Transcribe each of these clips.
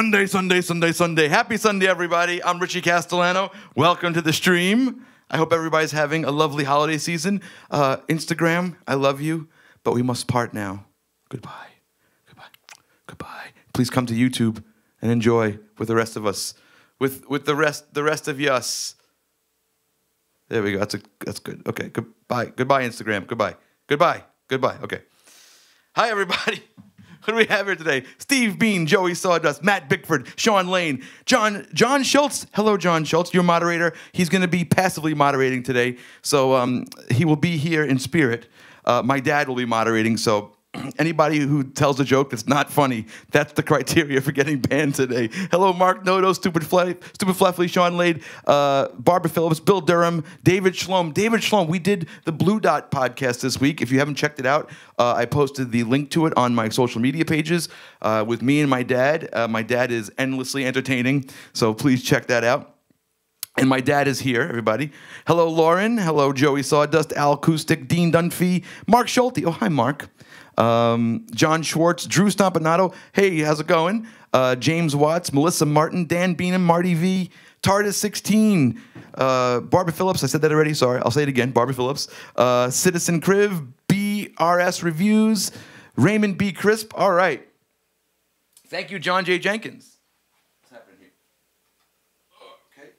Sunday, Sunday, Sunday, Sunday. Happy Sunday, everybody. I'm Richie Castellano. Welcome to the stream. I hope everybody's having a lovely holiday season. Uh, Instagram, I love you, but we must part now. Goodbye. Goodbye. Goodbye. Please come to YouTube and enjoy with the rest of us, with with the rest the rest of us. There we go. That's a, that's good. Okay. Goodbye. Goodbye, Instagram. Goodbye. Goodbye. Goodbye. Okay. Hi, everybody. Who do we have here today? Steve Bean, Joey Sawdust, Matt Bickford, Sean Lane, John John Schultz. Hello, John Schultz, your moderator. He's going to be passively moderating today, so um, he will be here in spirit. Uh, my dad will be moderating, so anybody who tells a joke that's not funny, that's the criteria for getting banned today. Hello, Mark Noto, Stupid Fle- Stupid Fleffley, Sean Lade, uh, Barbara Phillips, Bill Durham, David Schlom. David Schlom, we did the Blue Dot podcast this week. If you haven't checked it out, uh, I posted the link to it on my social media pages uh, with me and my dad. Uh, my dad is endlessly entertaining, so please check that out. And my dad is here, everybody. Hello, Lauren. Hello, Joey Sawdust, Al Acoustic, Dean Dunphy, Mark Schulte. Oh, hi, Mark. Um, John Schwartz, Drew Stompanato. Hey, how's it going? Uh, James Watts, Melissa Martin, Dan Beanham, Marty V, TARDIS 16, uh, Barbara Phillips. I said that already. Sorry, I'll say it again. Barbara Phillips, uh, Citizen Criv, BRS Reviews, Raymond B. Crisp. All right. Thank you, John J. Jenkins. What's happening here? Okay.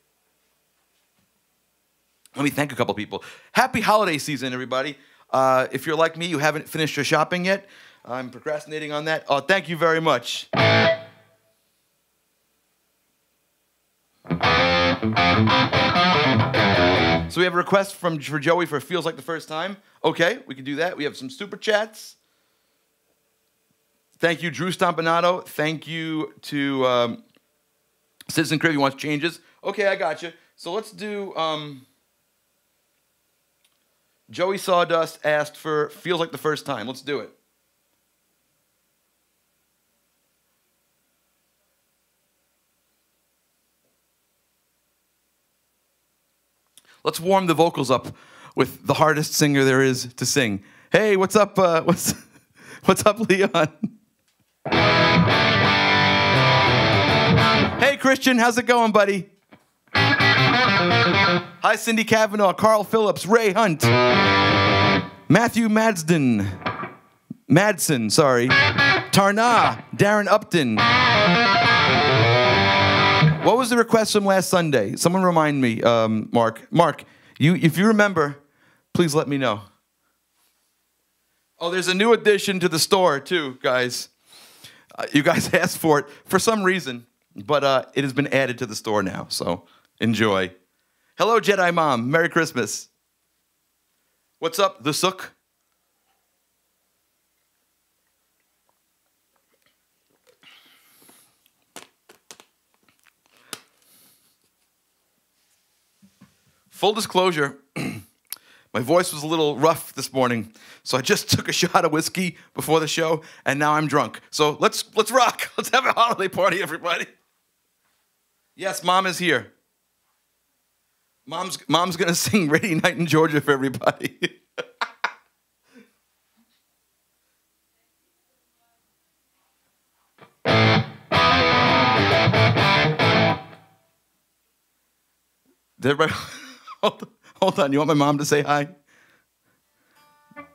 Let me thank a couple people. Happy holiday season, everybody. Uh, if you're like me, you haven't finished your shopping yet. I'm procrastinating on that. Oh, thank you very much. So we have a request from for Joey for feels like the first time. Okay, we can do that. We have some super chats. Thank you, Drew Stompanato. Thank you to um, Citizen Crib. He wants changes. Okay, I got you. So let's do. Um, Joey Sawdust asked for feels like the first time. Let's do it. Let's warm the vocals up with the hardest singer there is to sing. Hey, what's up? Uh, what's what's up, Leon? Hey, Christian, how's it going, buddy? Hi, Cindy Kavanaugh, Carl Phillips, Ray Hunt, Matthew Madsden, Madsen, sorry, Tarna, Darren Upton. What was the request from last Sunday? Someone remind me, um, Mark. Mark, you, if you remember, please let me know. Oh, there's a new addition to the store too, guys. Uh, you guys asked for it for some reason, but uh, it has been added to the store now, so enjoy. Hello, Jedi Mom. Merry Christmas. What's up, the Sook? Full disclosure, my voice was a little rough this morning, so I just took a shot of whiskey before the show, and now I'm drunk. So let's let's rock. Let's have a holiday party, everybody. Yes, mom is here. Mom's mom's gonna sing "Rainy Night in Georgia" for everybody. Did everybody hold, on? You want my mom to say hi?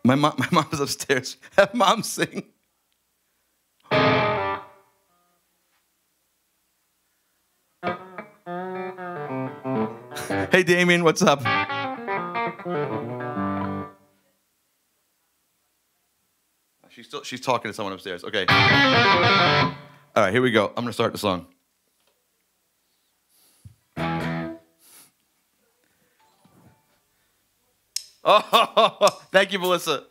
My mom, my mom's upstairs. Have mom sing. Damien, what's up? She's still she's talking to someone upstairs. Okay. All right, here we go. I'm gonna start the song. Oh, thank you, Melissa.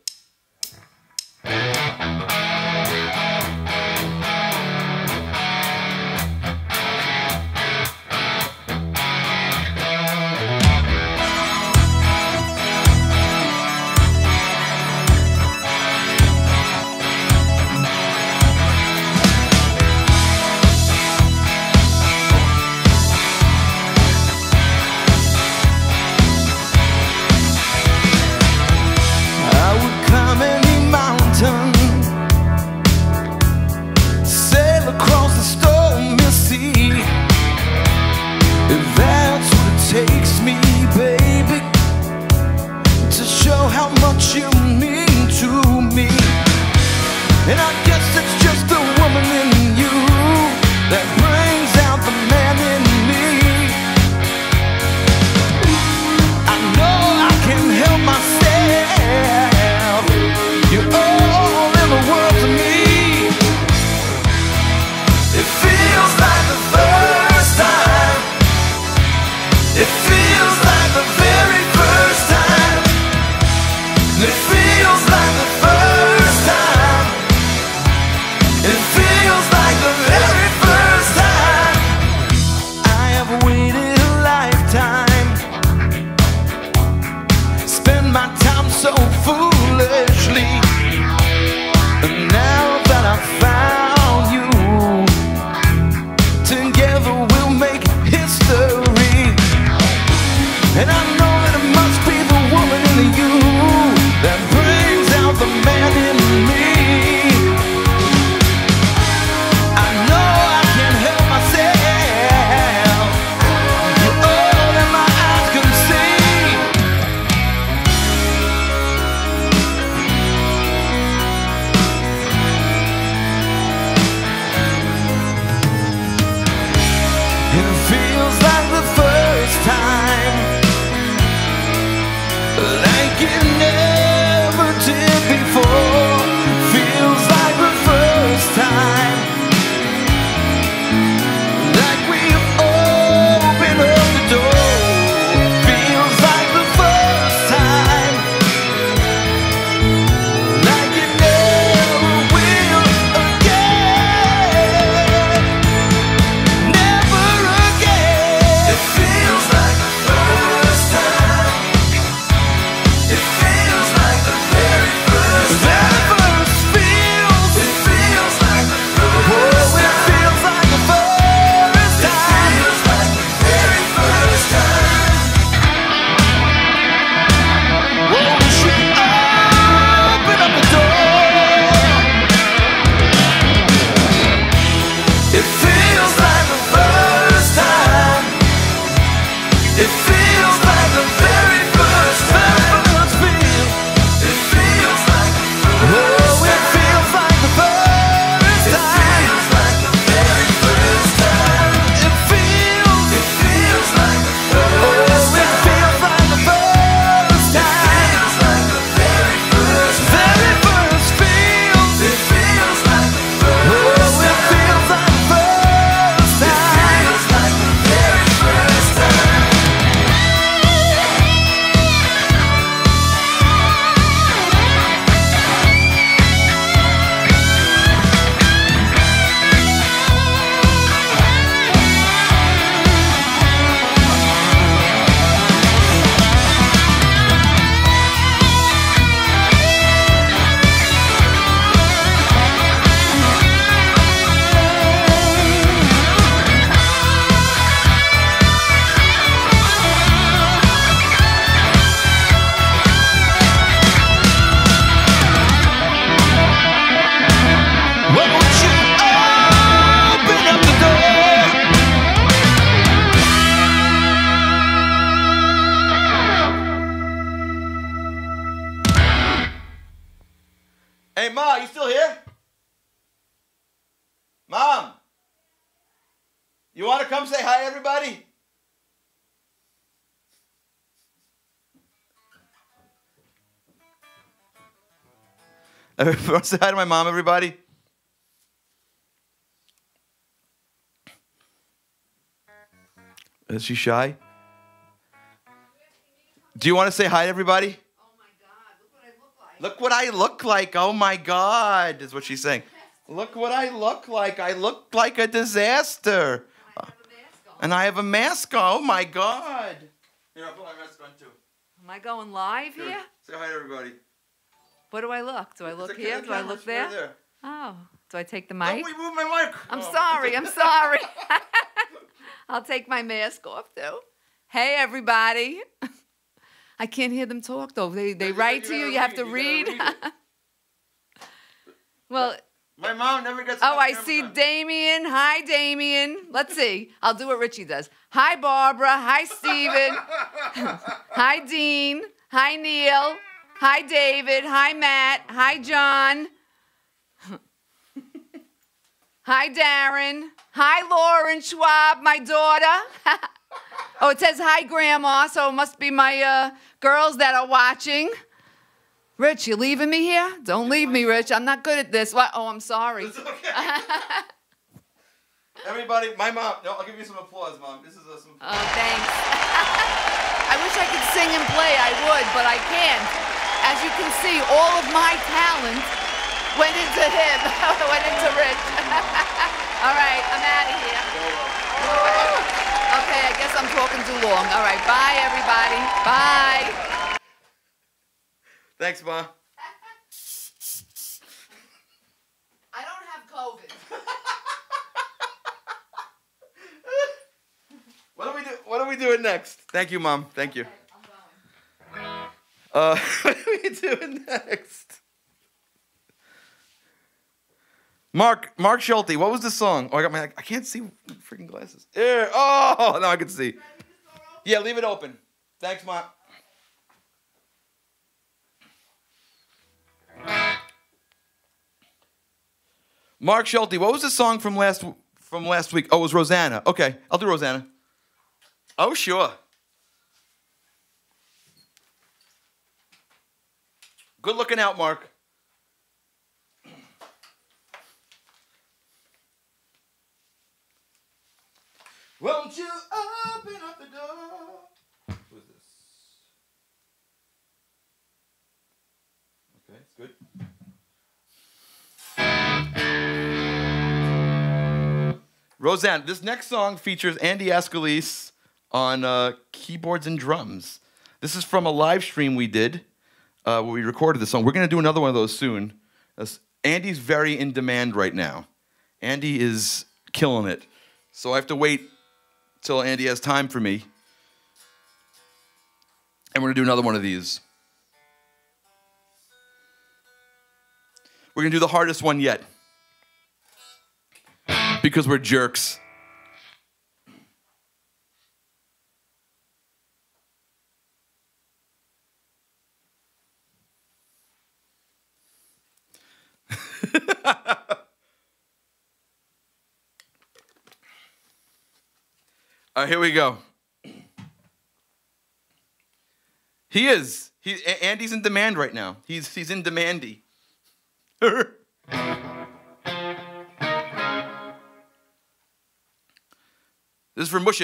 Say hi to my mom, everybody. Is she shy? Do you want to say hi to everybody? Oh my God, look what I look like. Look what I look like. Oh my God, is what she's saying. Look what I look like. I look like a disaster. I have a mask on. And I have a mask on. Oh my God. Here, I'll put my mask on too. Am I going live Here, here? Say hi to everybody. What do I look? Do I look here? Do I look there? right Oh, do I take the mic? Don't we move my mic. I'm Oh. sorry. I'm sorry. I'll take my mask off too. Hey, everybody. I can't hear them talk though. They they You write you. you You have to read, read. you gotta read well, My mom never gets. oh, I see time. Damien. Hi, Damien. Let's see. I'll do what Richie does. Hi, Barbara. Hi, Steven. Hi, Dean. Hi, Neil. Hi, David. Hi, Matt. Hi, John. Hi, Darren. Hi, Lauren Schwab, my daughter. oh, it says hi, Grandma, so it must be my uh, girls that are watching. Rich, you leaving me here? Don't leave me, Rich. I'm not good at this. What? Oh, I'm sorry. It's okay. Everybody, my mom. No, I'll give you some applause, mom. This is uh, some. Oh, thanks. I wish I could sing and play. I would, but I can't. As you can see, all of my talent went into him, went into Rich. all right, I'm out of here. Okay, I guess I'm talking too long. All right, bye, everybody. Bye. Thanks, ma. I don't have COVID. What are we do? What are we doing next? Thank you, mom. Thank you. Uh, what are we doing next? Mark, Mark Schulte. What was the song? Oh, I got my. I can't see freaking glasses. Here. Oh, now I can see. Yeah, leave it open. Thanks, Mark. Mark Schulte. What was the song from last from last week? Oh, it was Rosanna. Okay, I'll do Rosanna. Oh, sure. Good looking out, Mark. Won't you open up the door? Who's this? Okay, it's good. Roseanne, this next song features Andy Ascalise on uh, keyboards and drums. This is from a live stream we did uh, we recorded the song. We're going to do another one of those soon. As Andy's very in demand right now. Andy is killing it. So I have to wait till Andy has time for me. And we're going to do another one of these. We're going to do the hardest one yet. Because we're jerks. All right, here we go. He is. He, Andy's in demand right now. He's, he's in demandy. this is for Mush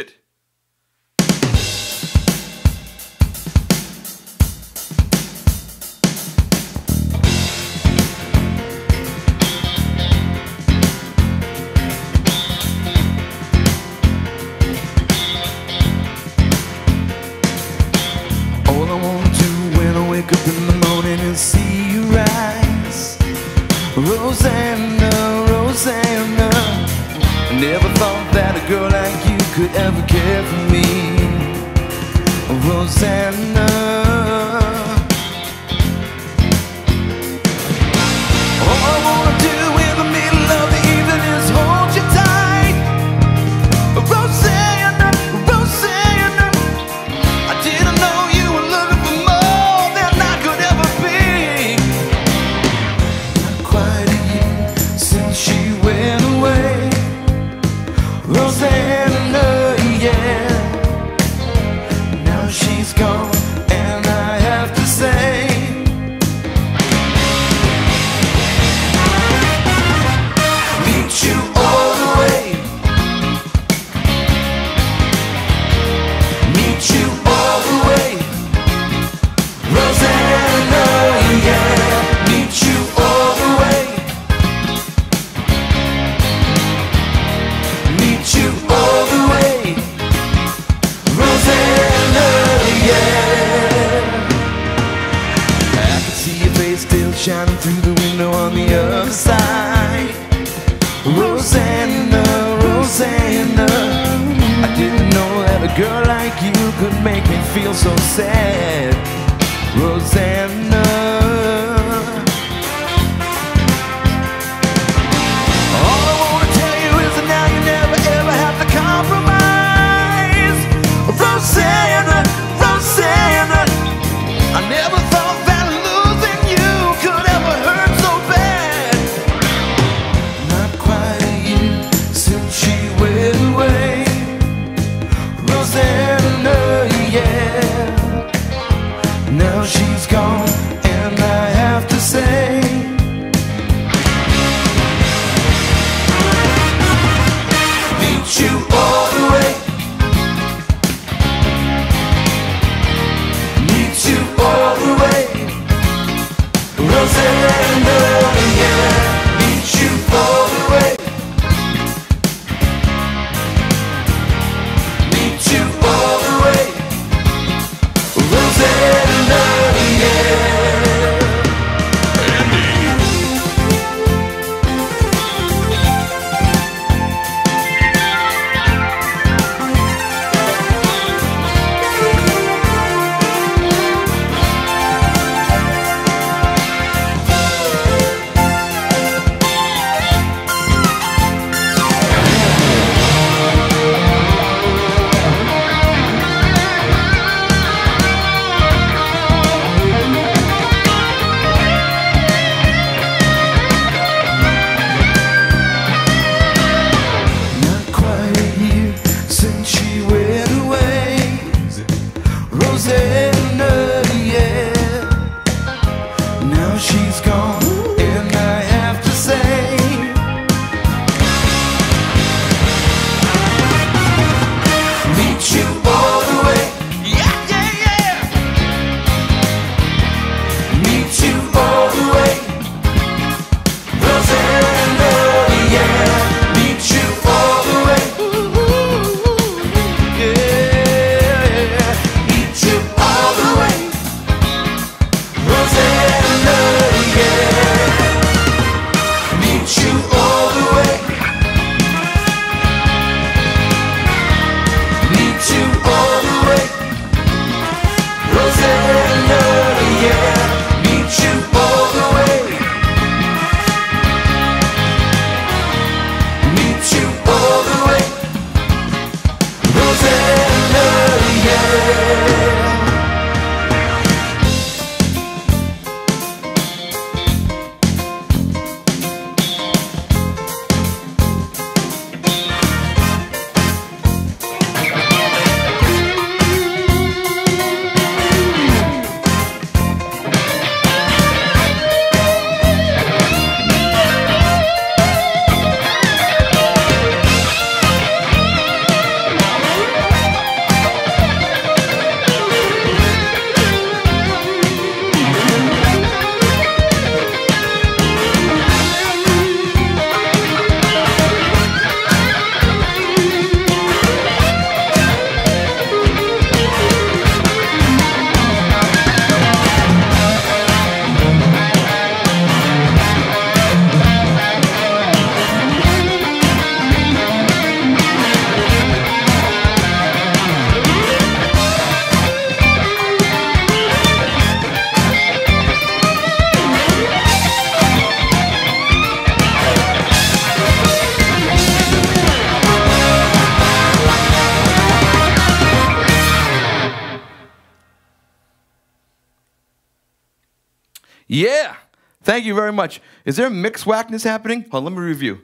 Thank you very much. Is there mix whackness happening? Hold on, let me review.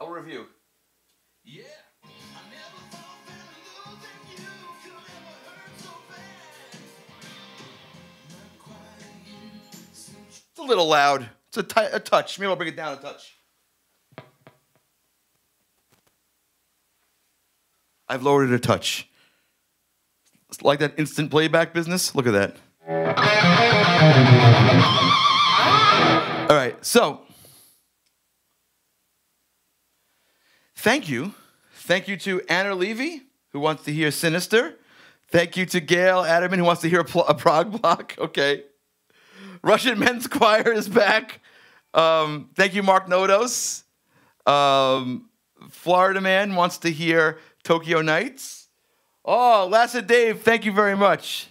I'll review. Yeah. It's a little loud. It's a, a touch. Maybe I'll bring it down a touch. I've lowered it a touch. It's like that instant playback business. Look at that. All right, so thank you. Thank you to Anna Levy, who wants to hear Sinister. Thank you to Gail Adderman, who wants to hear a, a prog block. Okay. Russian Men's Choir is back. Um, thank you, Mark Nodos. Um, Florida Man wants to hear Tokyo Nights. Oh, Lassa Dave, thank you very much.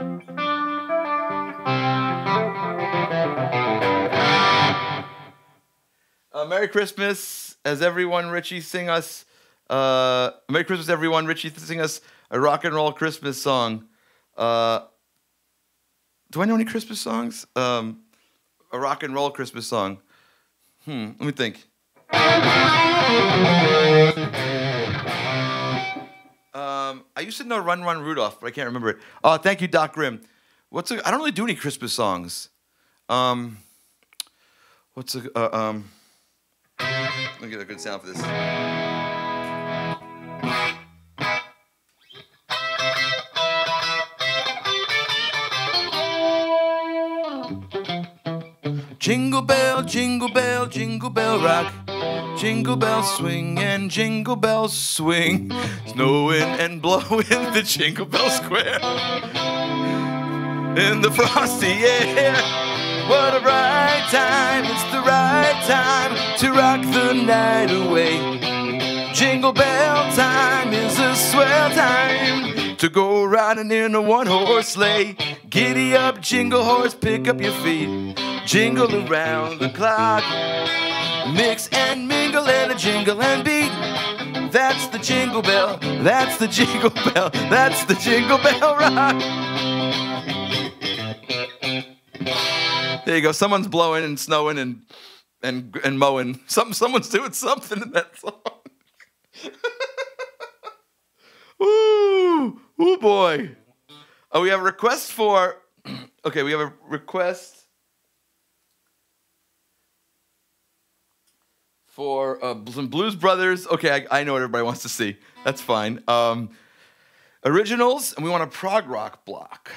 Uh, Merry Christmas, as everyone. Richie, sing us. Uh, Merry Christmas, everyone. Richie, sing us a rock and roll Christmas song. Uh, do I know any Christmas songs? Um, a rock and roll Christmas song. Hmm. Let me think. Um, I used to know Run Run Rudolph, but I can't remember it. Oh, thank you, Doc Grimm. What's a, I don't really do any Christmas songs. Um, what's a uh, um? Let me get a good sound for this. Jingle bell, jingle bell, jingle bell rock. Jingle bells swing and jingle bells swing. Snowing and blowing the jingle bell square. In the frosty air. What a right time, it's the right time rock the night away. Jingle bell time is a swell time to go riding in a one horse sleigh. Giddy up, jingle horse, pick up your feet. Jingle around the clock. Mix and mingle and a jingle and beat. That's the jingle bell, that's the jingle bell, that's the jingle bell rock. There you go. Someone's blowing and snowing and and and mowing. Some someone's doing something in that song. Ooh, ooh boy. Oh, we have a request for. Okay, we have a request for uh, some Blues Brothers. Okay, I, I know what everybody wants to see. That's fine. Um, originals, and we want a prog rock block,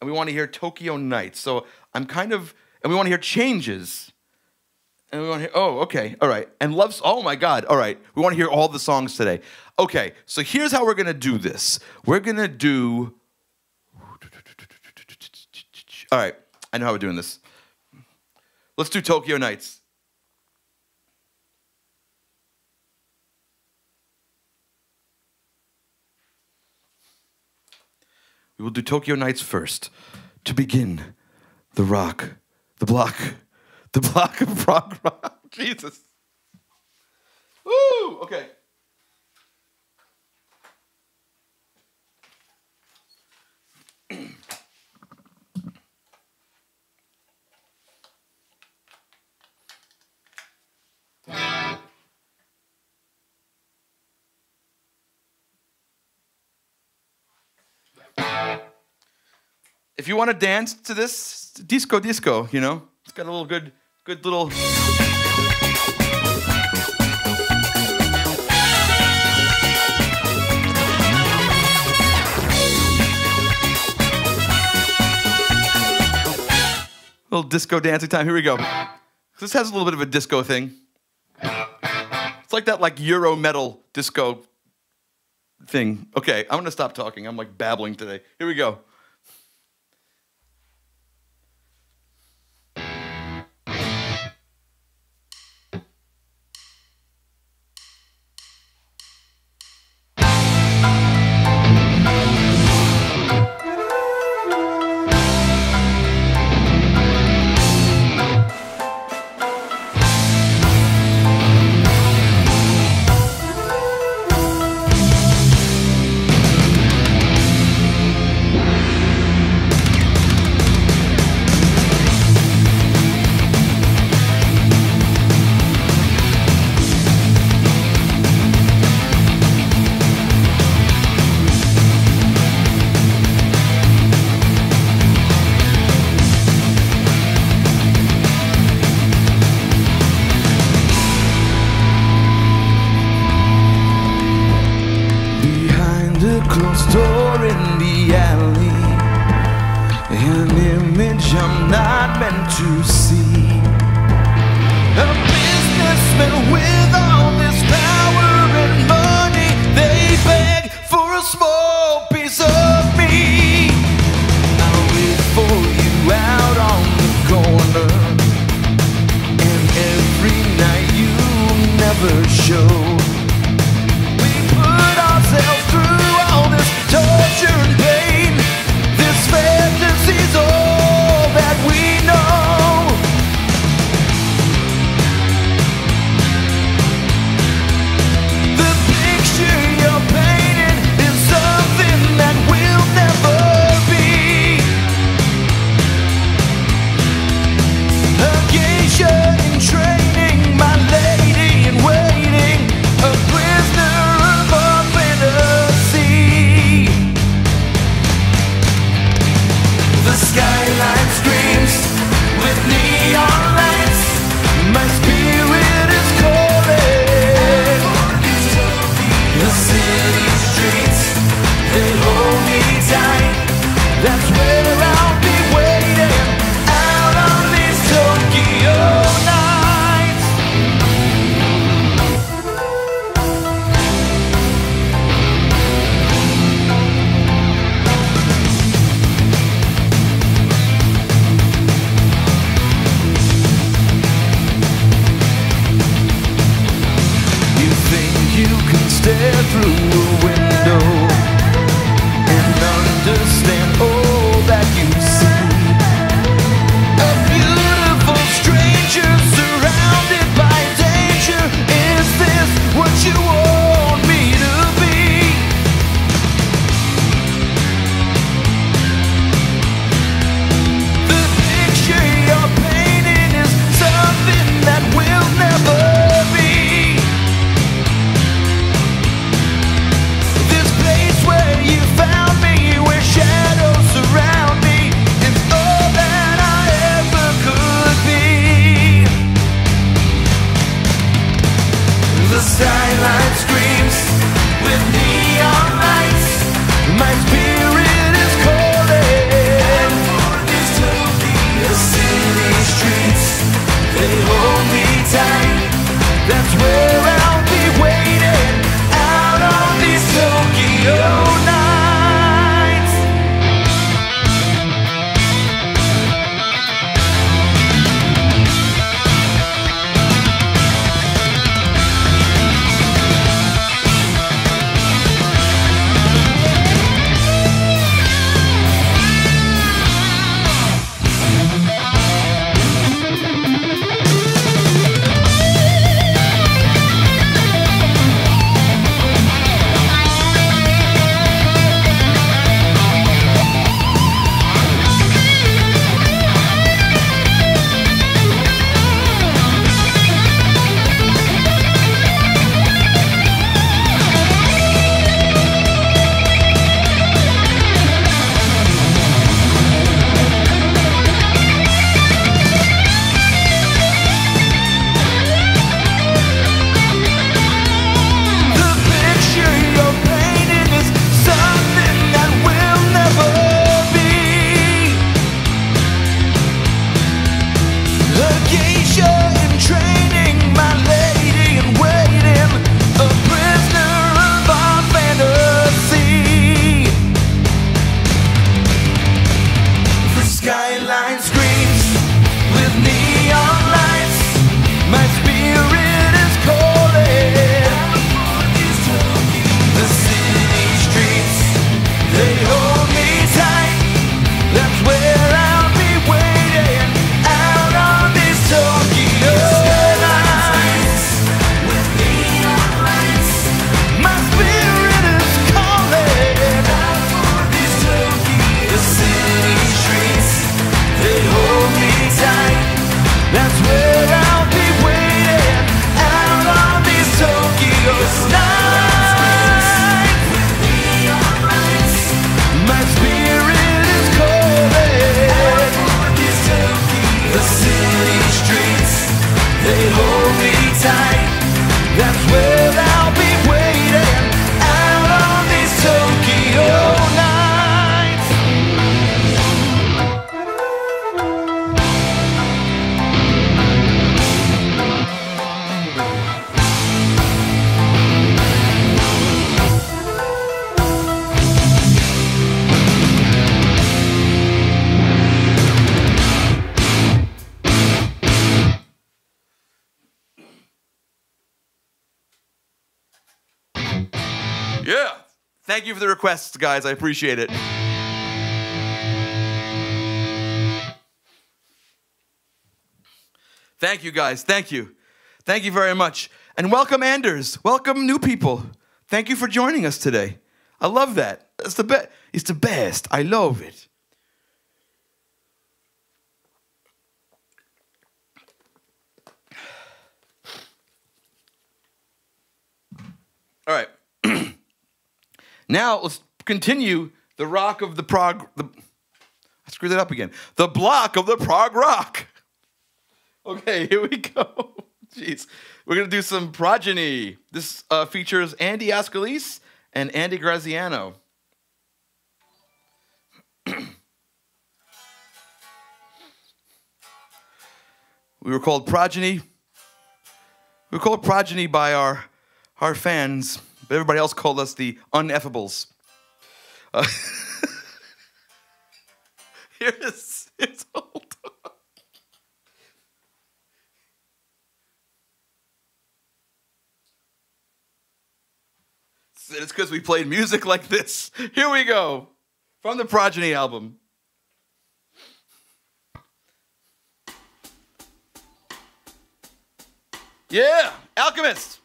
and we want to hear Tokyo Nights. So I'm kind of, and we want to hear changes. And we want to hear, oh, okay, all right. And loves, oh my God, all right. We want to hear all the songs today. Okay, so here's how we're gonna do this. We're gonna do, all right, I know how we're doing this. Let's do Tokyo Nights. We will do Tokyo Nights first to begin the rock, the block, the block of prog rock. Jesus. Woo! Okay. If you want to dance to this, disco disco, you know, it's got a little good, good little. Little disco dancing time. Here we go. This has a little bit of a disco thing. It's like that like Euro metal disco thing. Okay, I'm gonna stop talking. I'm like babbling today. Here we go. Yeah. Thank you for the requests, guys. I appreciate it. Thank you, guys. Thank you. Thank you very much. And welcome, Anders. Welcome, new people. Thank you for joining us today. I love that. It's the best. It's the best. I love it. All right. Now let's continue the rock of the prog. The, I screwed that up again. The block of the prog rock. Okay, here we go. Jeez. We're to do some progeny. This uh, features Andy Ascolese and Andy Graziano. we were called progeny. We were called progeny by our, our fans, but everybody else called us the uneffables. Uh, here is, it's hold on. It's because we played music like this. Here we go. From the Progeny album. Yeah, Alchemist.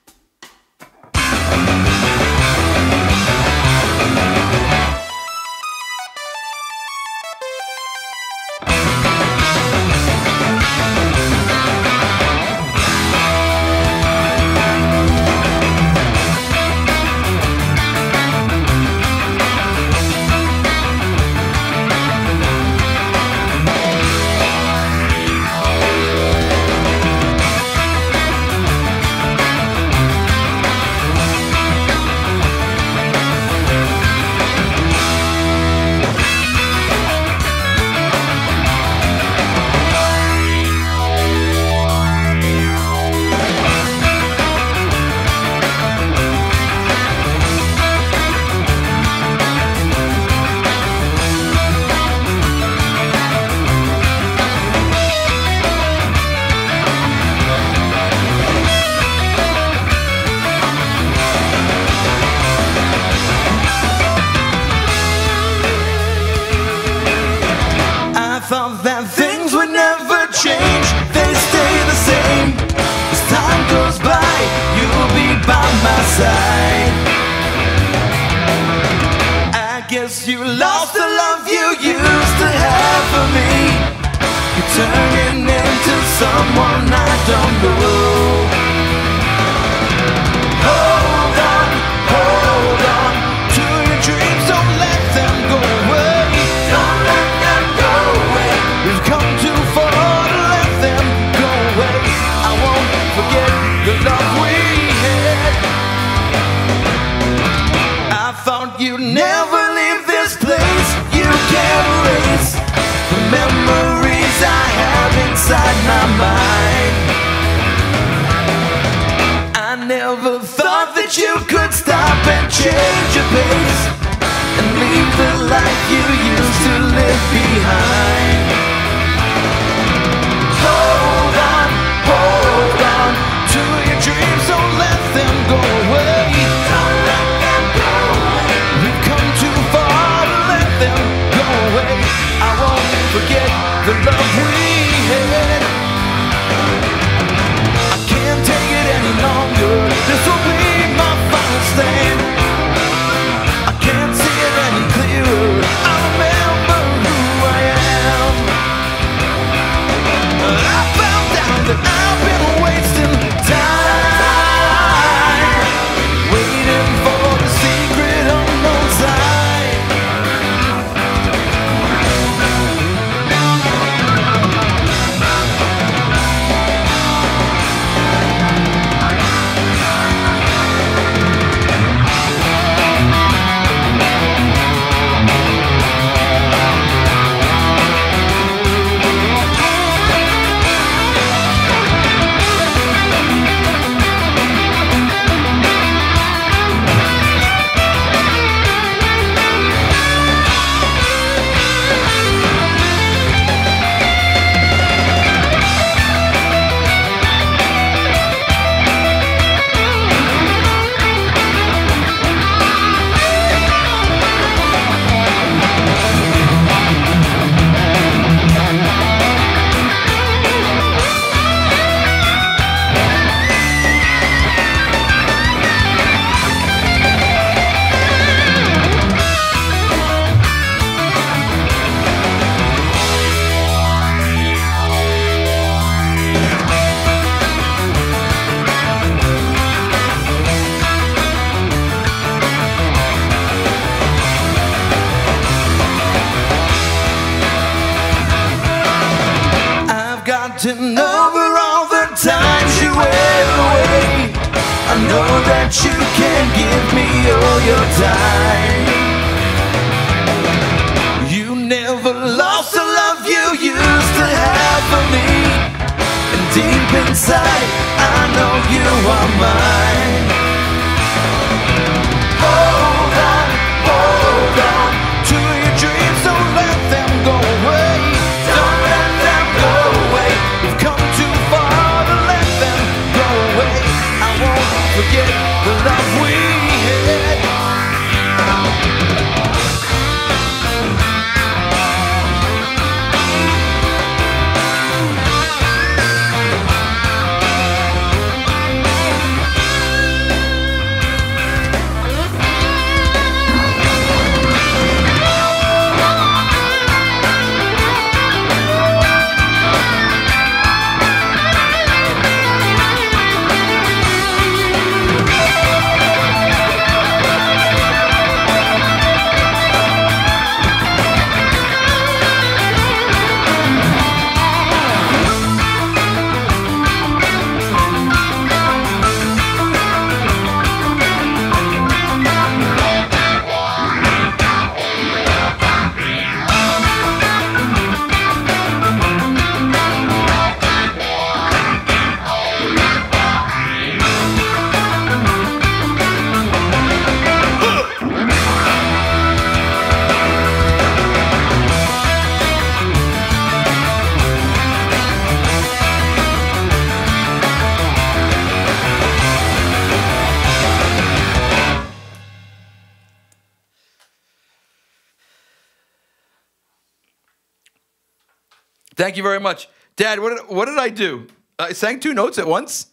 Thank you very much, Dad. What did, what did I do? I sang two notes at once.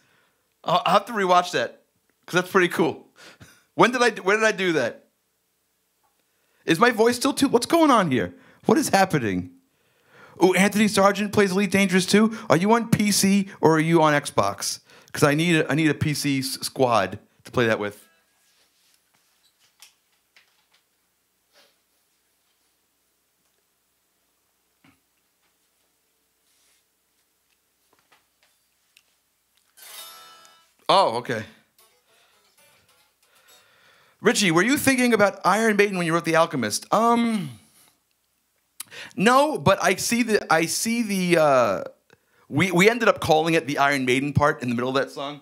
I'll, have to rewatch that because that's pretty cool. When did I? Where did I do that? Is my voice still too? What's going on here? What is happening? Oh, Anthony Sargent plays Elite Dangerous too. Are you on PC or are you on Xbox? Because I need need a PC squad to play that with. Oh, okay. Richie, were you thinking about Iron Maiden when you wrote The Alchemist? Um, no, but I see the I see the uh, we we ended up calling it the Iron Maiden part in the middle of that song.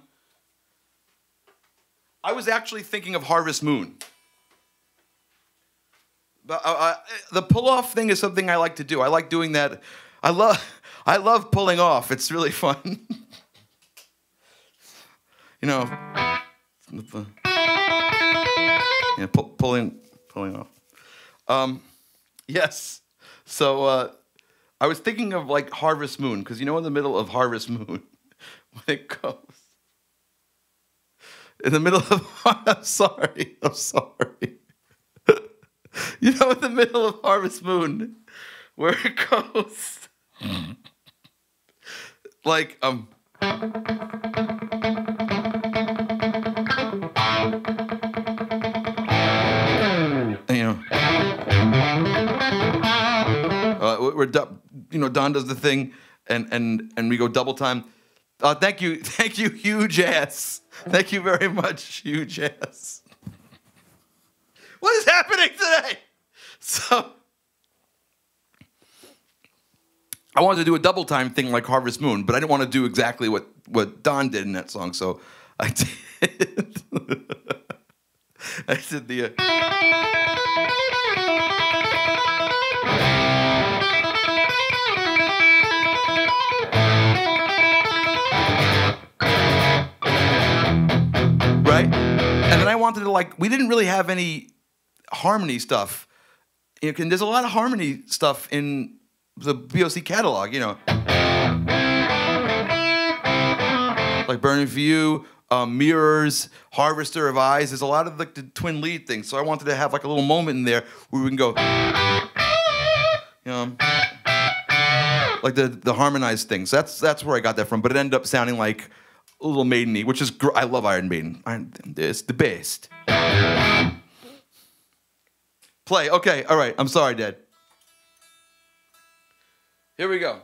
I was actually thinking of Harvest Moon. But uh, uh, the pull off thing is something I like to do. I like doing that. I love I love pulling off. It's really fun. you know, yeah, pu- pulling pulling off. Um, yes. So uh, I was thinking of like Harvest Moon because you know in the middle of Harvest Moon when it goes in the middle of I'm sorry I'm sorry you know in the middle of Harvest Moon where it goes like um uh, we're- you know Don does the thing and and and we go double time. Uh, thank you thank you huge ass. Thank you very much huge ass. What is happening today? So I wanted to do a double time thing like Harvest Moon, but I didn't want to do exactly what what Don did in that song, so I did. I did the. Uh, right? And then I wanted to like we didn't really have any harmony stuff. You know, there's a lot of harmony stuff in the BOC catalog, you know. Like Burning for You, um, Mirrors, Harvester of Eyes. There's a lot of like the twin lead things. So I wanted to have like a little moment in there where we can go, you know, like the the harmonized things. That's that's where I got that from. But it ended up sounding like a little maideny, which is gr- I love Iron Maiden. Iron, it's the best. Play. Okay. All right. I'm sorry, Dad. Here we go.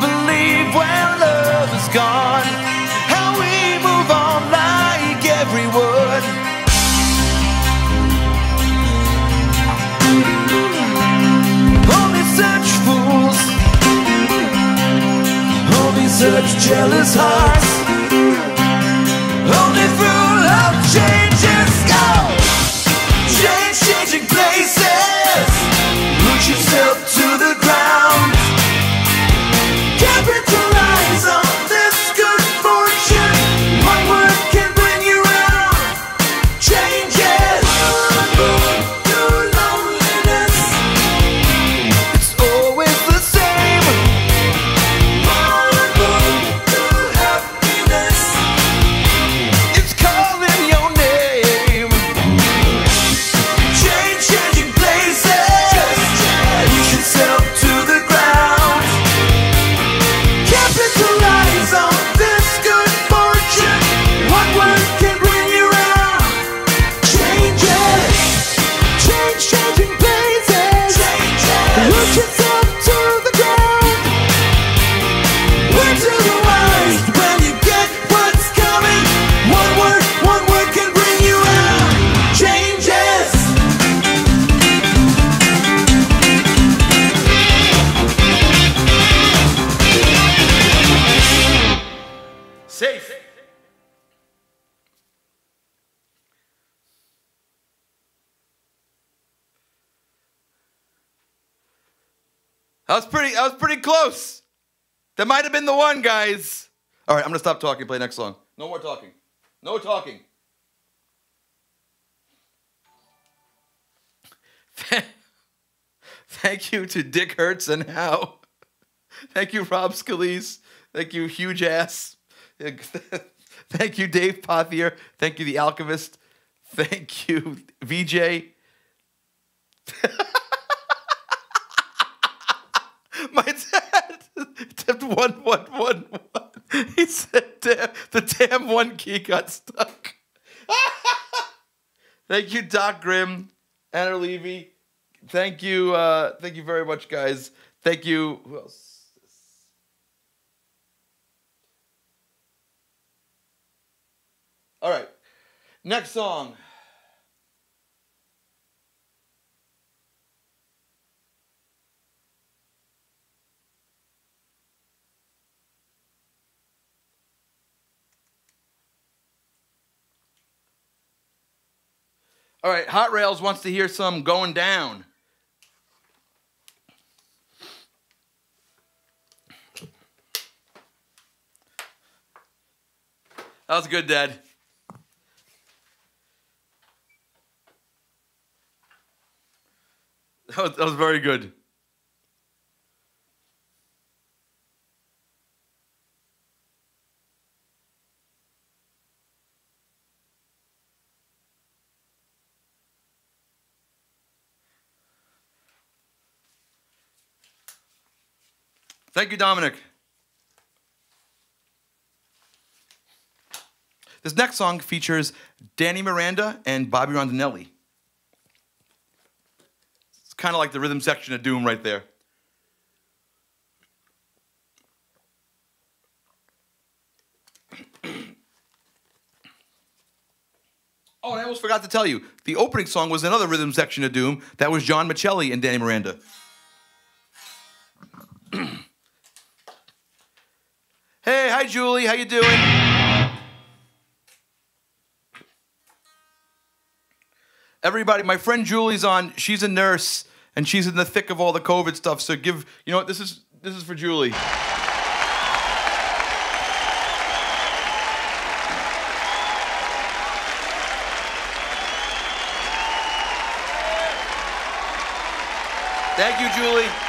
believe when love is gone. How we move on like everyone. Only such fools. Only such jealous hearts. That might have been the one, guys. All right, I'm gonna stop talking. Play next song. No more talking. No talking. Thank you to Dick Hertz and How. Thank you, Rob Scalise. Thank you, Huge Ass. Thank you, Dave Pothier. Thank you, The Alchemist. Thank you, VJ. Tipped one, one, one, one. He said, damn, the damn one key got stuck. Thank you, Doc Grimm, Anna Levy. Thank you, uh, thank you very much, guys. Thank you. Who else? All right, next song. All right, Hot Rails wants to hear some going down. That was good, Dad. That was, that was very good. Thank you, Dominic. This next song features Danny Miranda and Bobby Rondinelli. It's kind of like the rhythm section of Doom right there. Oh, and I almost forgot to tell you, the opening song was another rhythm section of Doom. That was John Miceli and Danny Miranda. Hey, hi Julie, how you doing? Everybody, my friend Julie's on. She's a nurse and she's in the thick of all the COVID stuff. So give, you know what? This is this is for Julie. Thank you, Julie.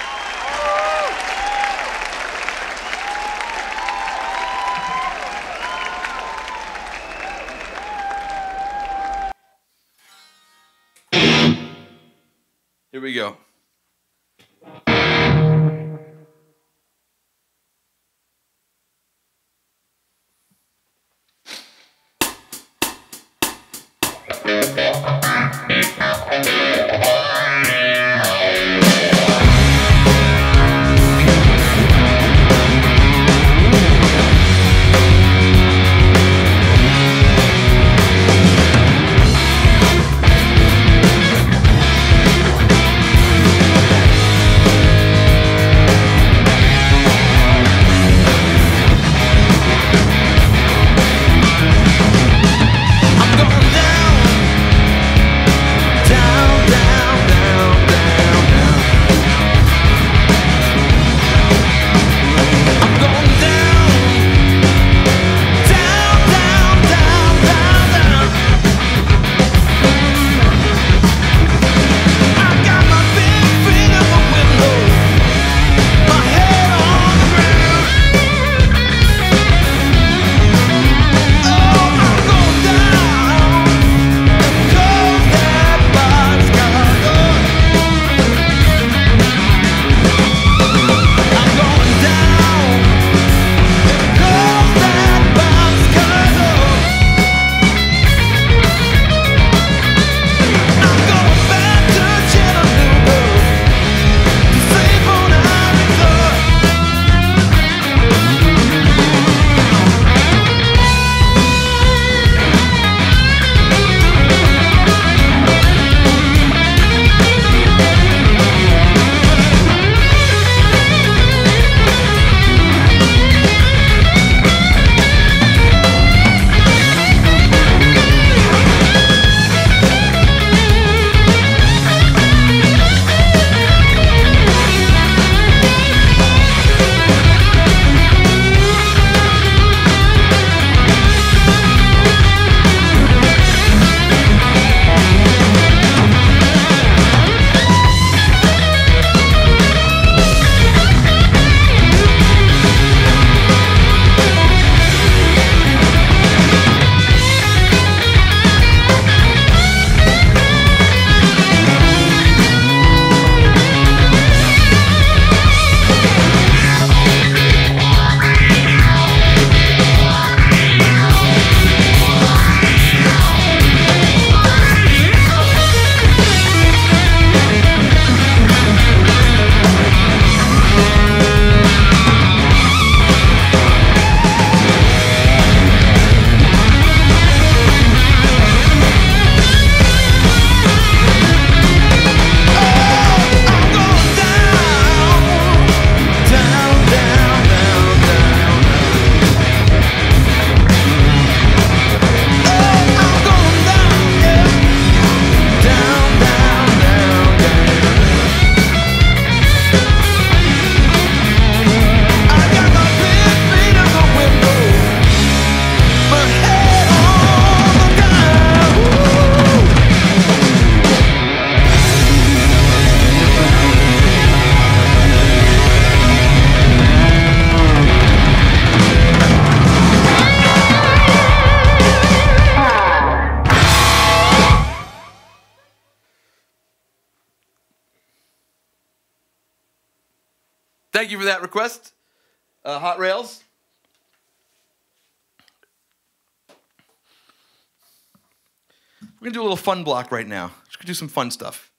Fun block right now. Just do some fun stuff.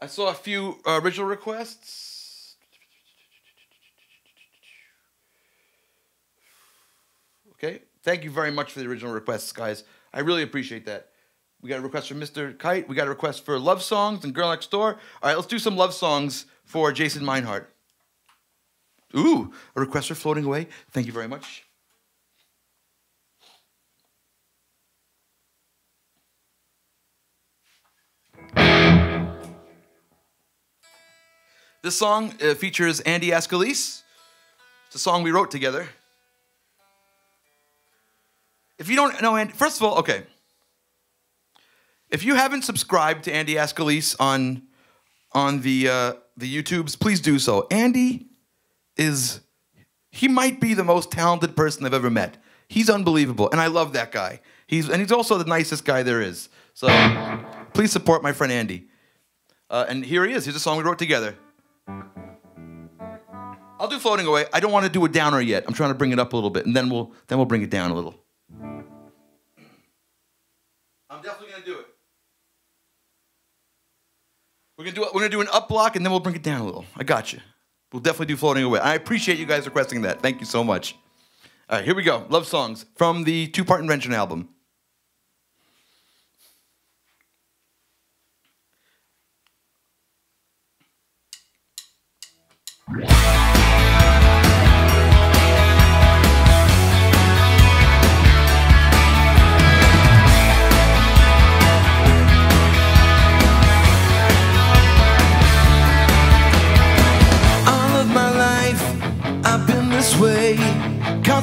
I saw a few uh, original requests. Okay, thank you very much for the original requests, guys. I really appreciate that. We got a request from Mr. Kite. We got a request for love songs and Girl Next Door. All right, let's do some love songs for Jason Meinhardt. Ooh, a request for Floating Away. Thank you very much. This song uh, features Andy Ascolese. It's a song we wrote together. If you don't know Andy, first of all, okay. If you haven't subscribed to Andy Ascolese on on the uh, the YouTubes, please do so. Andy is he might be the most talented person I've ever met. He's unbelievable, and I love that guy. He's and he's also the nicest guy there is. So please support my friend Andy. Uh, and here he is. Here's a song we wrote together. I'll do floating away. I don't want to do a downer yet. I'm trying to bring it up a little bit, and then we'll then we'll bring it down a little. We're gonna do we're gonna do an up block, and then we'll bring it down a little. I got you. We'll definitely do floating away. I appreciate you guys requesting that. Thank you so much. All right, here we go. Love songs from the Two Part Invention album.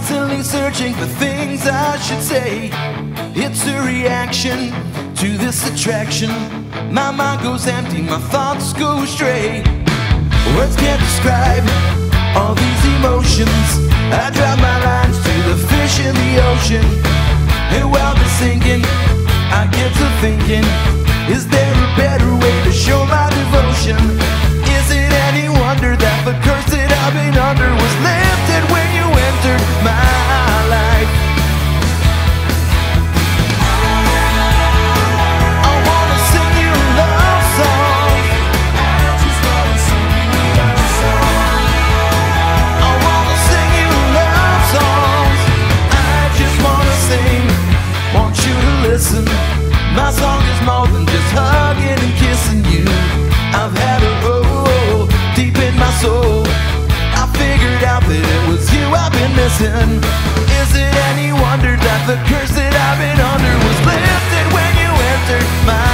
Constantly searching for things I should say. It's a reaction to this attraction. My mind goes empty, my thoughts go stray. Words can't describe all these emotions. I drop my lines to the fish in the ocean. And while they're sinking, I get to thinking, is there a better way to show my devotion? Is it any wonder that the curse that I've been under was lifted when my life? I wanna sing you a love song. I wanna sing you love songs. I just wanna sing, want you to listen. My song is more than just hugging and kissing you. Missing. Is it any wonder that the curse that I've been under was lifted when you entered my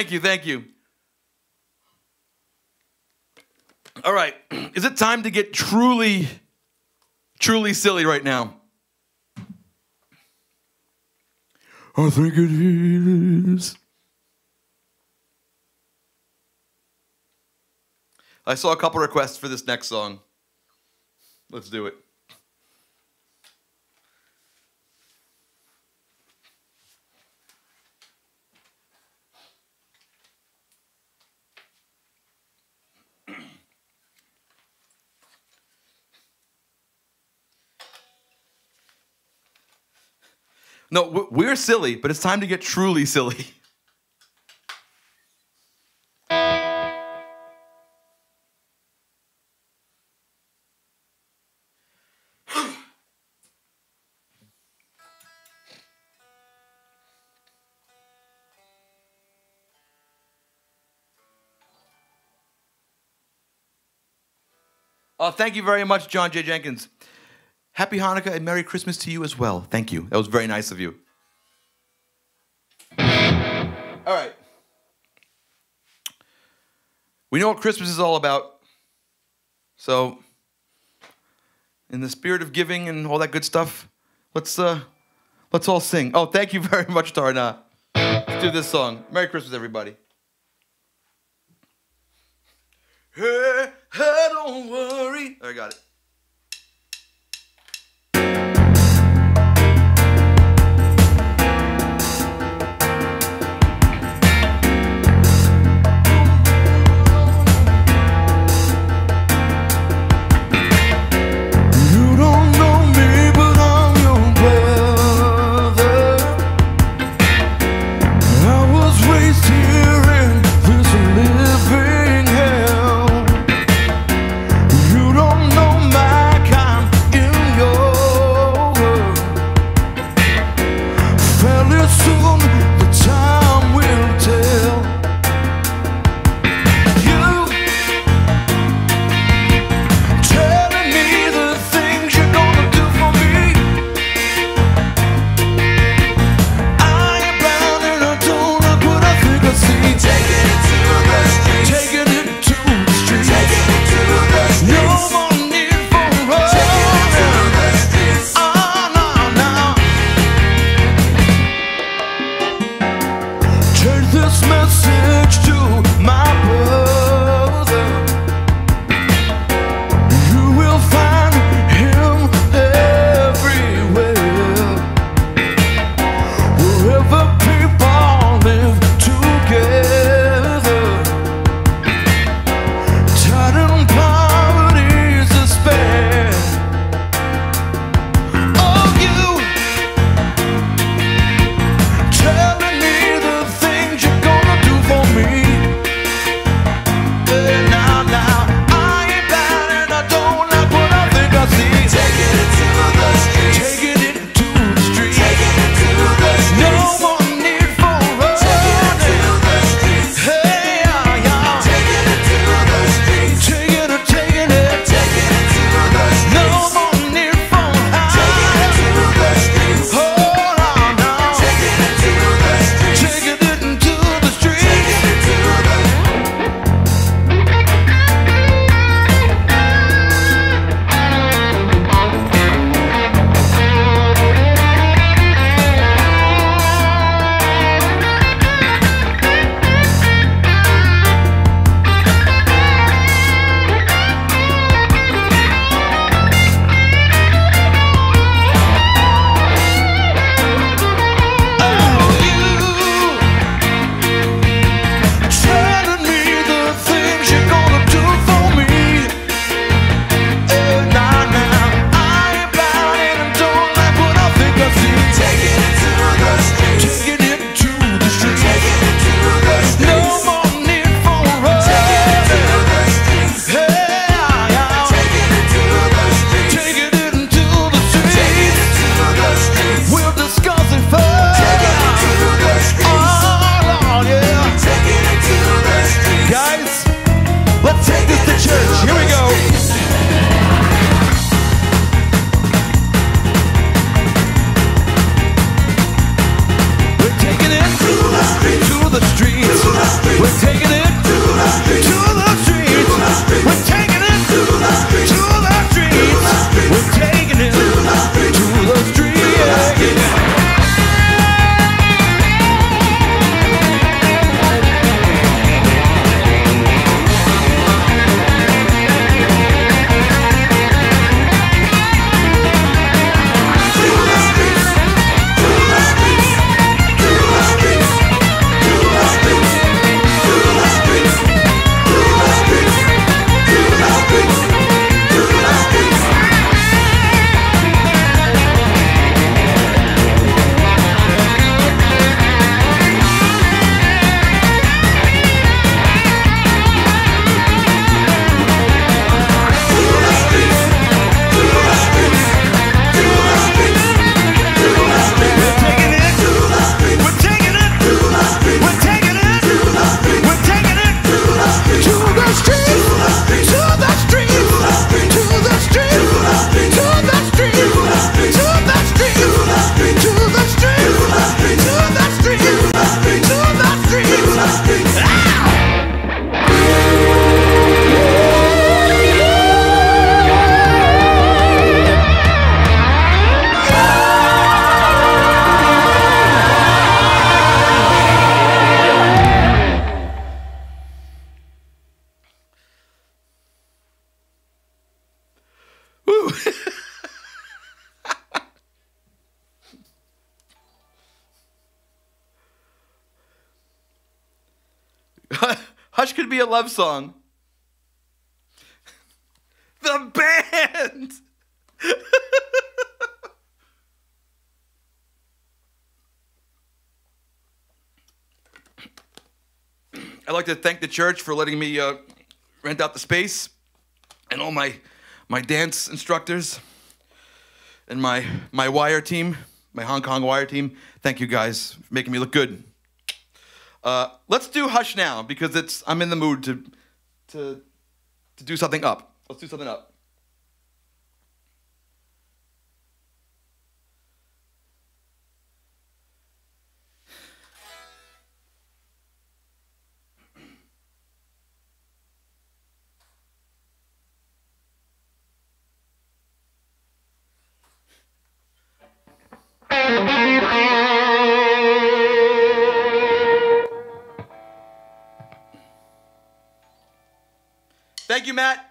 Thank you, thank you. All right, is it time to get truly, truly silly right now? I think it is. I saw a couple requests for this next song. Let's do it. No, we're silly, but it's time to get truly silly. Oh, thank you very much, John J. Jenkins. Happy Hanukkah and Merry Christmas to you as well. Thank you. That was very nice of you. All right. We know what Christmas is all about. So, in the spirit of giving and all that good stuff, let's uh let's all sing. Oh, thank you very much, Tarna. Let's do this song. Merry Christmas, everybody. Hey, hey, don't worry. I got it. Love song. The band. I'd like to thank the church for letting me uh, rent out the space and all my my dance instructors and my my wire team, my Hong Kong wire team. Thank you guys for making me look good. Hush now because it's I'm in the mood to to to do something up. Let's do something up. Thank you, Matt.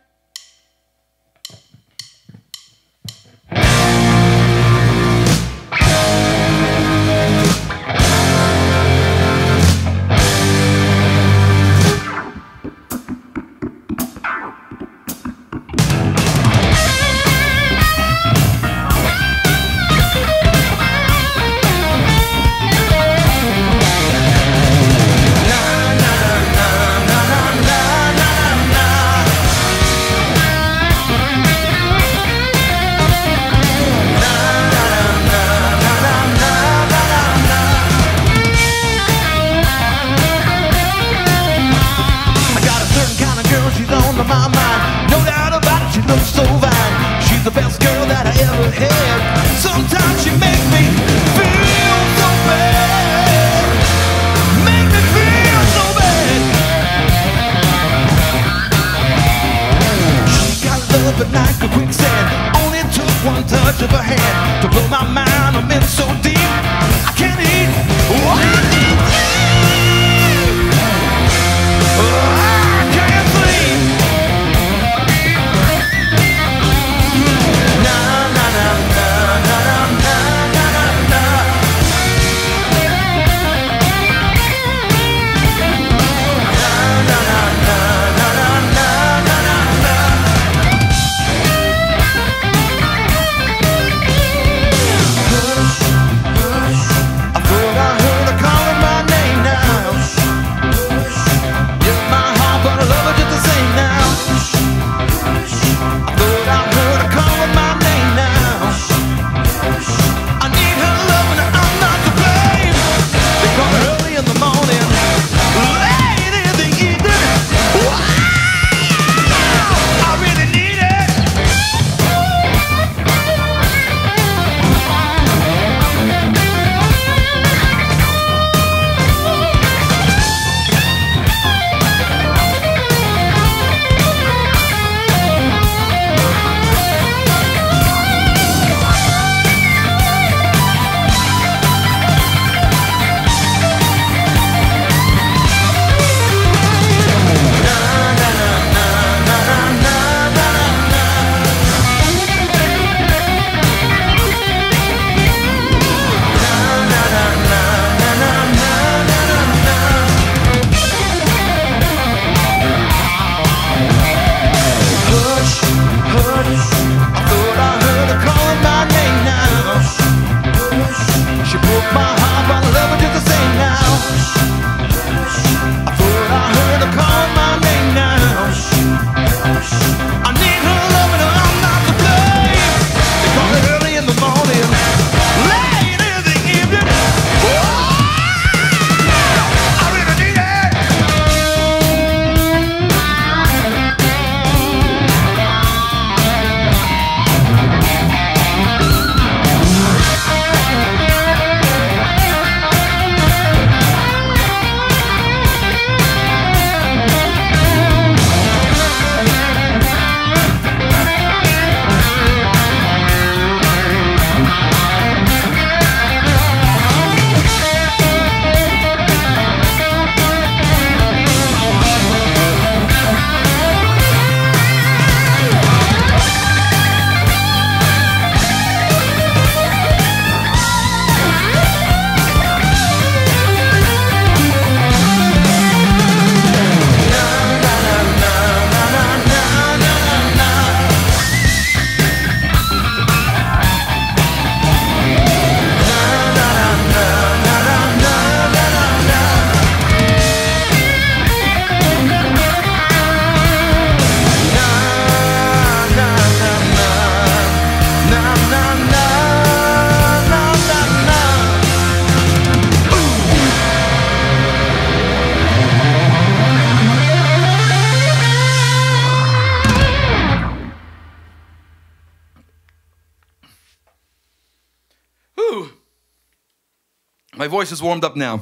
Voice is warmed up now.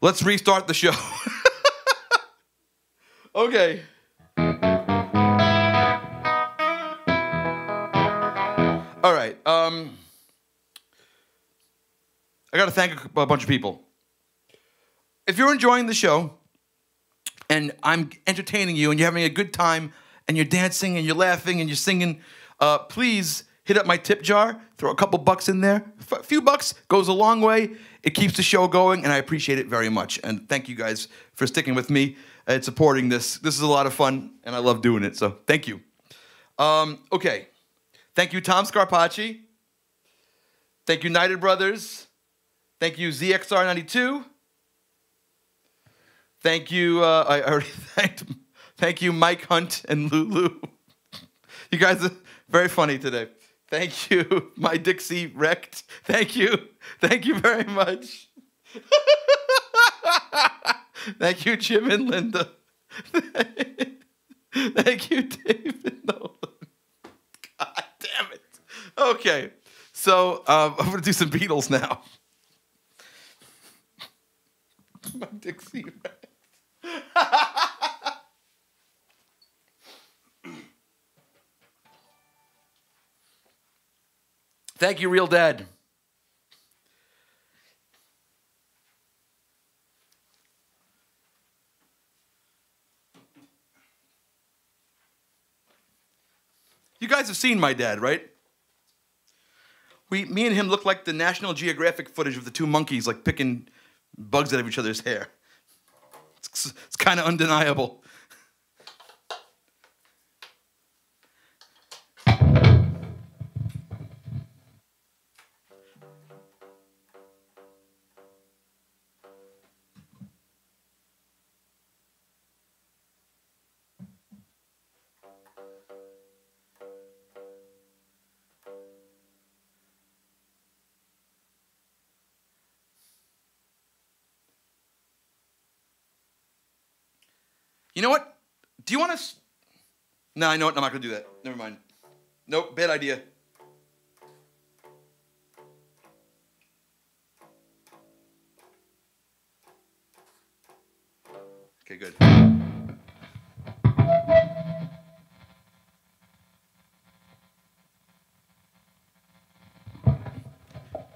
Let's restart the show. okay. All right. Um, I got to thank a, bunch of people. If you're enjoying the show and I'm entertaining you and you're having a good time and you're dancing and you're laughing and you're singing, uh, please hit up my tip jar, throw a couple bucks in there. A few bucks goes a long way. It keeps the show going, and I appreciate it very much. And thank you guys for sticking with me and supporting this. This is a lot of fun, and I love doing it. So thank you. Um, okay. Thank you, Tom Scarpacci. Thank you, United Brothers. Thank you, ZXR92. Thank you. Uh, I already thanked. Thank you, Mike Hunt and Lulu. You guys are very funny today. Thank you, my Dixie wrecked. Thank you. Thank you very much. Thank you, Jim and Linda. Thank you, David Nolan. God damn it. Okay, so um, I'm gonna do some Beatles now. my Dixie wrecked. Thank you, Real Dad. You guys have seen my dad, right? We, me and him look like the National Geographic footage of the two monkeys, like picking bugs out of each other's hair. It's, it's kind of undeniable. You know what? Do you want to? No, I know what. I'm not gonna do that. Never mind. Nope, bad idea. Okay, good.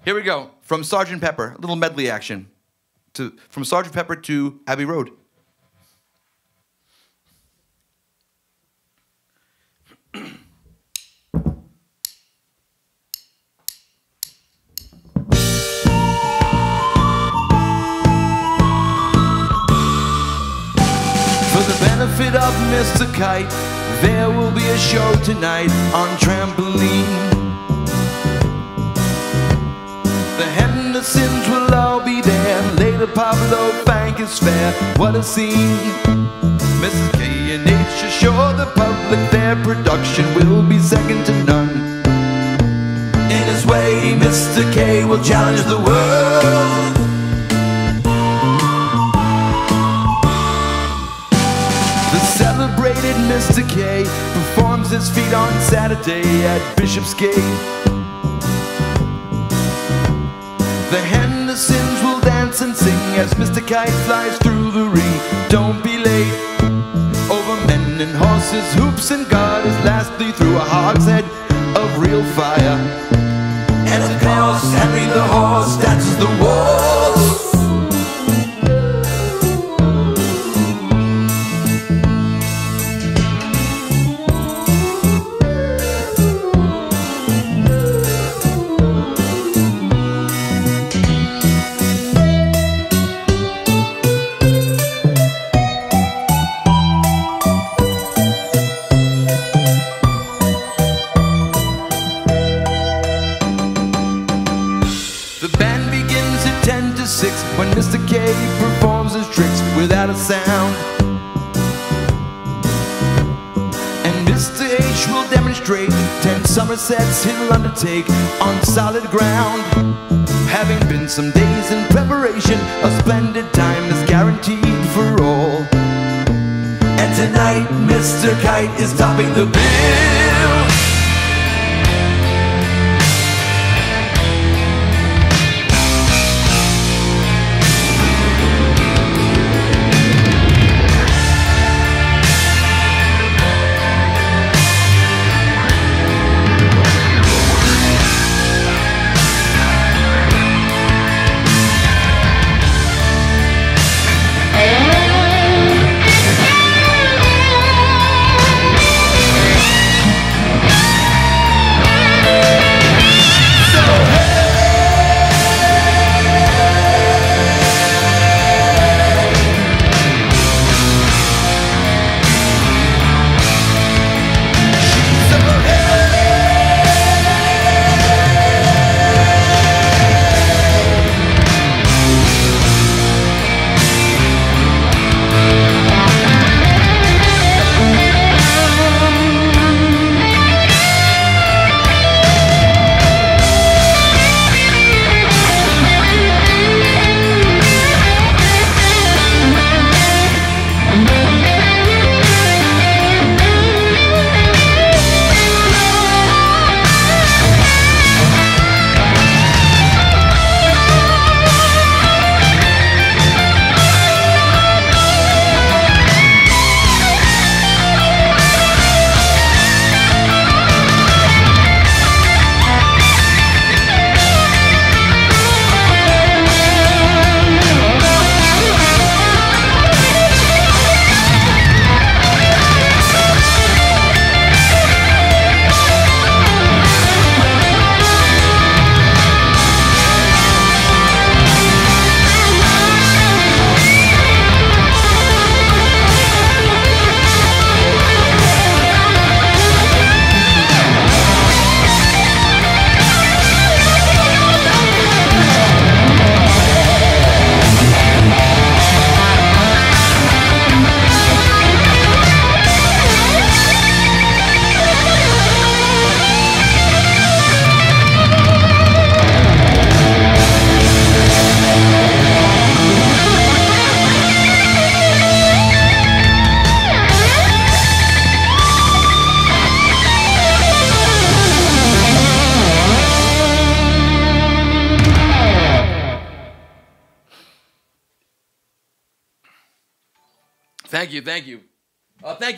Here we go. From Sergeant Pepper, a little medley action. To from Sergeant Pepper to Abbey Road. Benefit of Mr. Kite, there will be a show tonight on trampoline. The Hendersons will all be there. Later, Pablo Bank is fair. What a scene! Mrs. K and H assure the public their production will be second to none. In his way, Mr. K will challenge the world. Celebrated Mr. K performs his feat on Saturday at Bishopsgate. The Hendersons will dance and sing as Mr. Kite flies through the ring. Don't be late. Over men and horses, hoops and garters, lastly through a hogshead of real fire. And of course, Henry the horse dances the waltz. Somersets he'll undertake on solid ground. Having been some days in preparation, a splendid time is guaranteed for all. And tonight, Mr. Kite is topping the bill.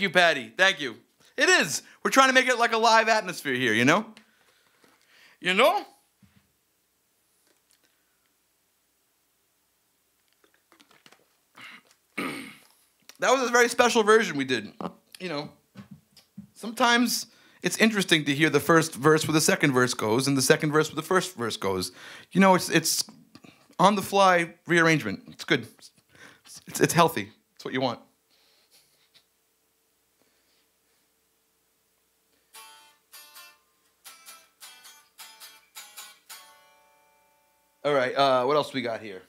Thank you, Patty. Thank you. It is. We're trying to make it like a live atmosphere here, you know? You know? that was a very special version we did. You know, sometimes it's interesting to hear the first verse where the second verse goes and the second verse where the first verse goes. You know, it's it's on the fly rearrangement. It's good. It's, it's healthy. It's what you want. All right, uh, what else we got here?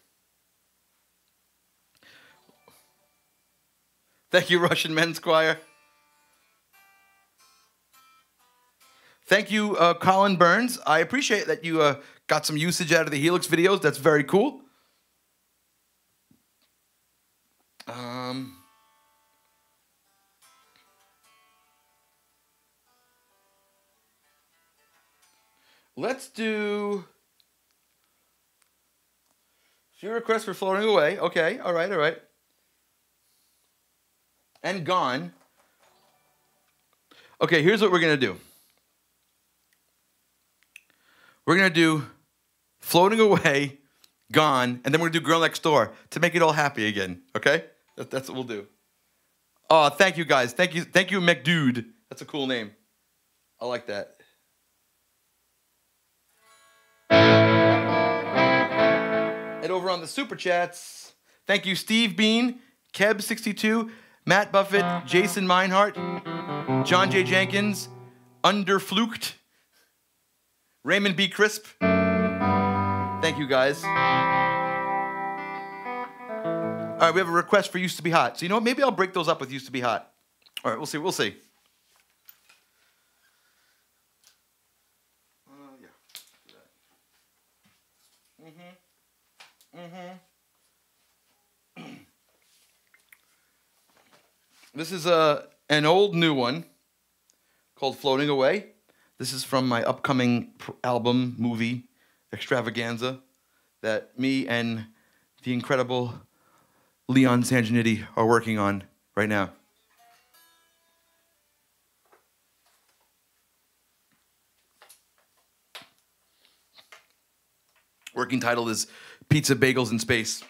Thank you, Russian Men's Choir. Thank you, uh, Colin Burns. I appreciate that you uh, got some usage out of the Helix videos. That's very cool. Um, let's do. Few requests for floating away. Okay, all right, all right. And gone. Okay, here's what we're gonna do. We're gonna do floating away, gone, and then we're gonna do girl next door to make it all happy again. Okay, that, that's what we'll do. Oh, thank you guys. Thank you, thank you, McDude. That's a cool name. I like that. And over on the super chats, thank you, Steve Bean, Keb62, Matt Buffett, uh-huh. Jason Meinhardt, John J. Jenkins, Underfluked, Raymond B. Crisp. Thank you, guys. All right, we have a request for Used to Be Hot. So, you know what? Maybe I'll break those up with Used to Be Hot. All right, we'll see. We'll see. Uh, yeah. Mm-hmm. This is a an old new one called "Floating Away." This is from my upcoming album movie extravaganza that me and the incredible Leon Sanjanity are working on right now. Working title is Pizza Bagels in Space.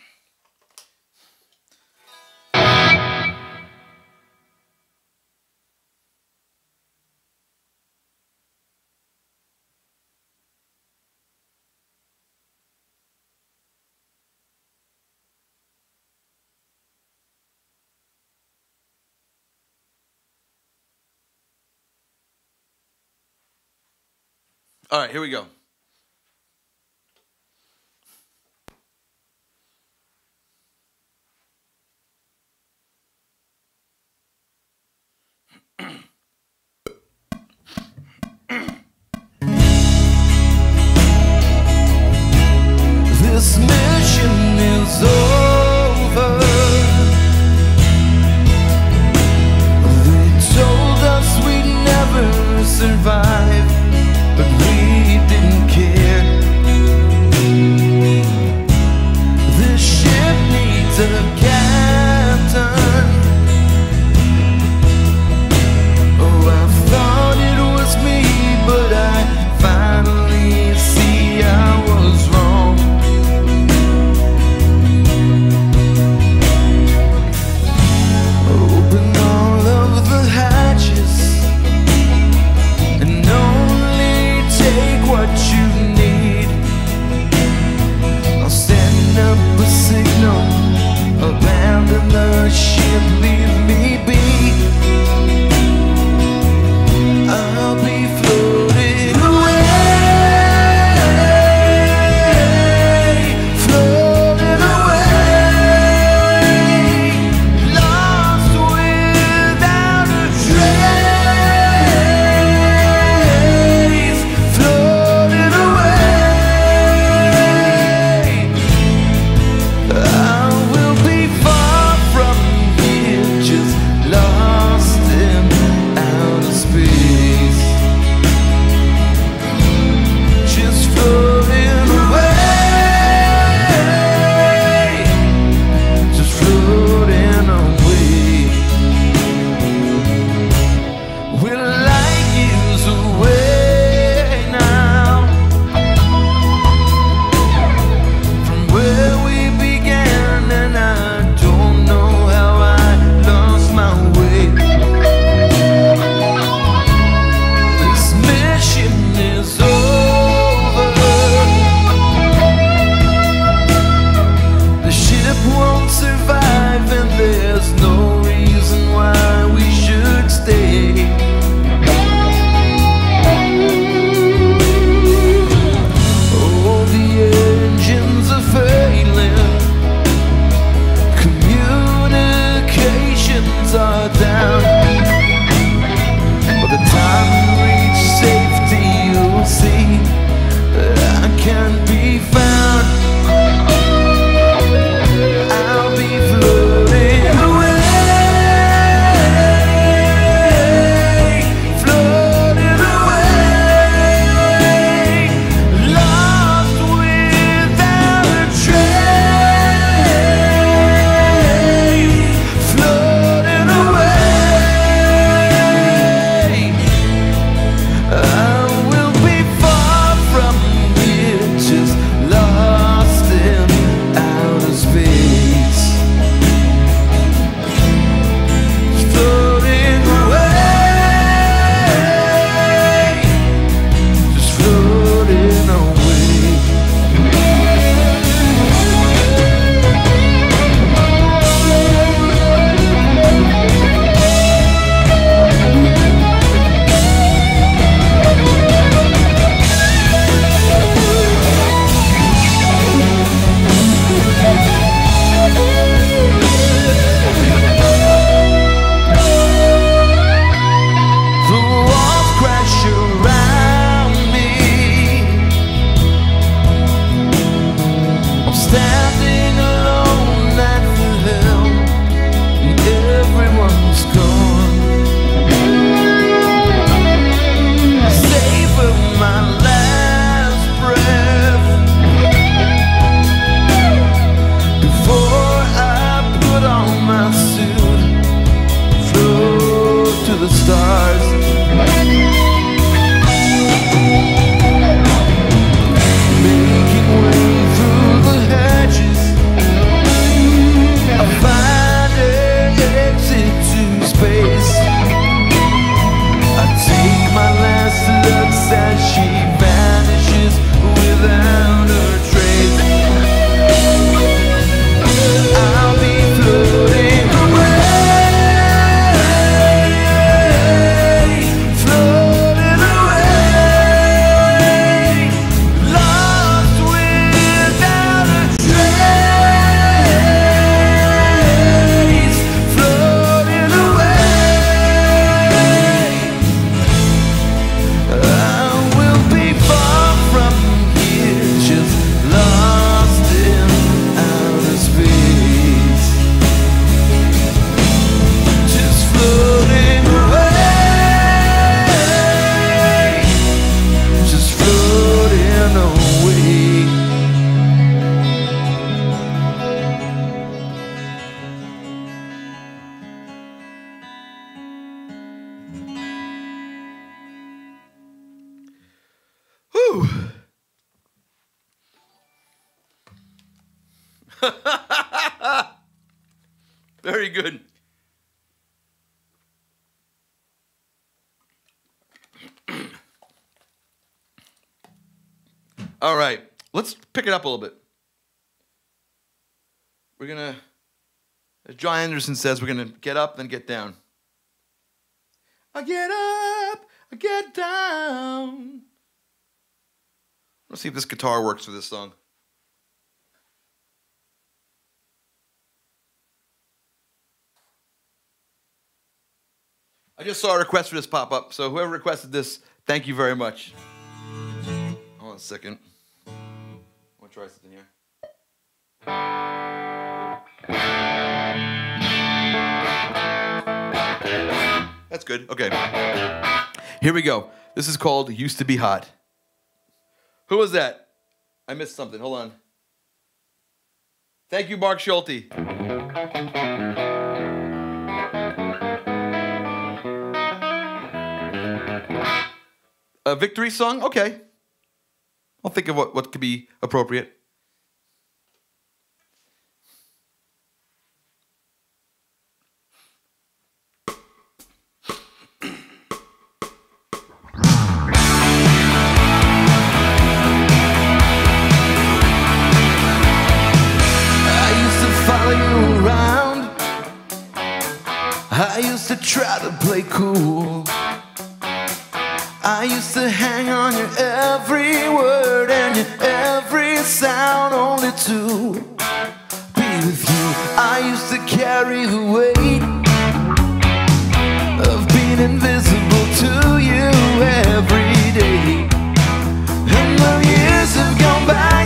All right, here we go. Very good. All right, let's pick it up a little bit. We're gonna, as John Anderson says, we're gonna get up then get down. I get up, I get down. Let's see if this guitar works for this song. I just saw a request for this pop up, so whoever requested this, thank you very much. Hold on a second. I want to try something here. That's good. Okay. Here we go. This is called Used to Be Hot. Who was that? I missed something. Hold on. Thank you, Mark Schulte. A victory song? Okay. I'll think of what, what could be appropriate. I used to follow you around. I used to try to play cool. To hang on your every word and your every sound, only to be with you. I used to carry the weight of being invisible to you every day. And the years have gone by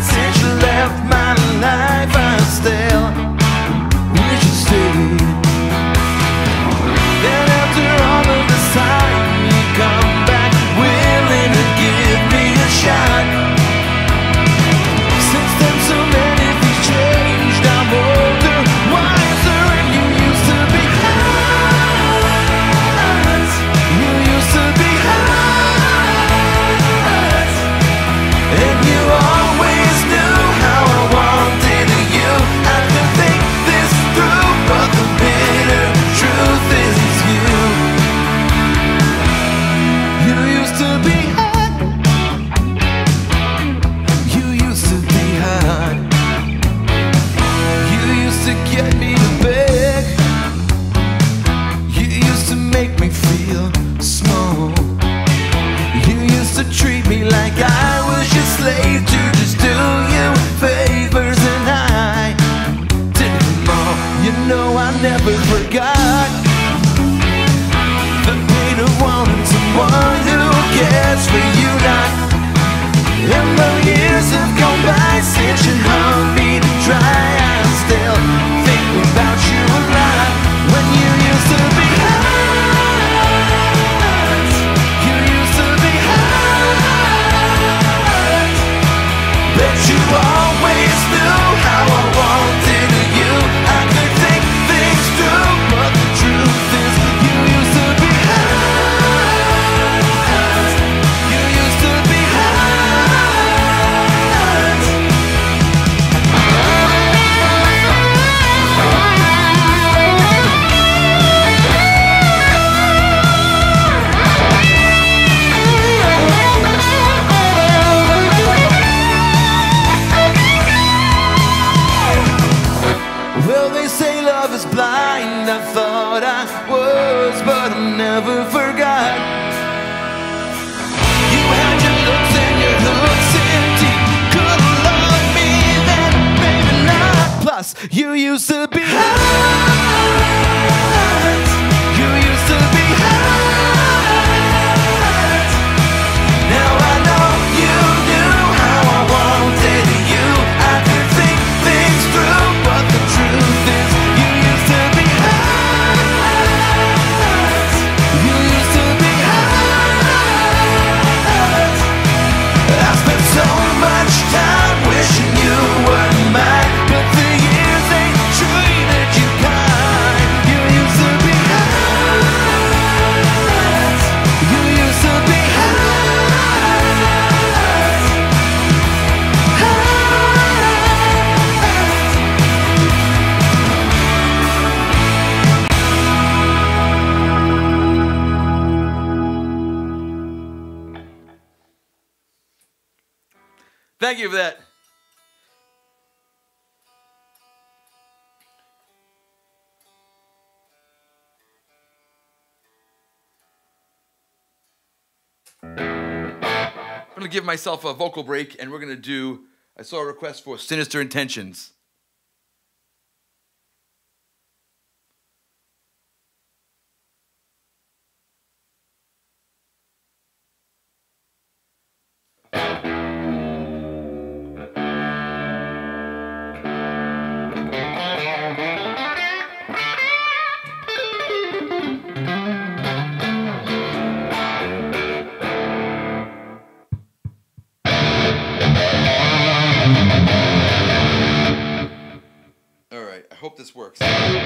you used to Thank you for that. I'm gonna give myself a vocal break and we're gonna do. I saw a request for Sinister Intentions. Hope this works. I've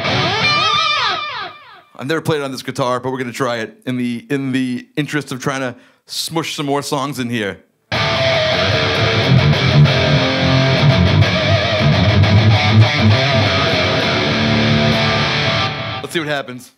never played it on this guitar, but we're gonna try it in the in the interest of trying to smush some more songs in here. Let's see what happens.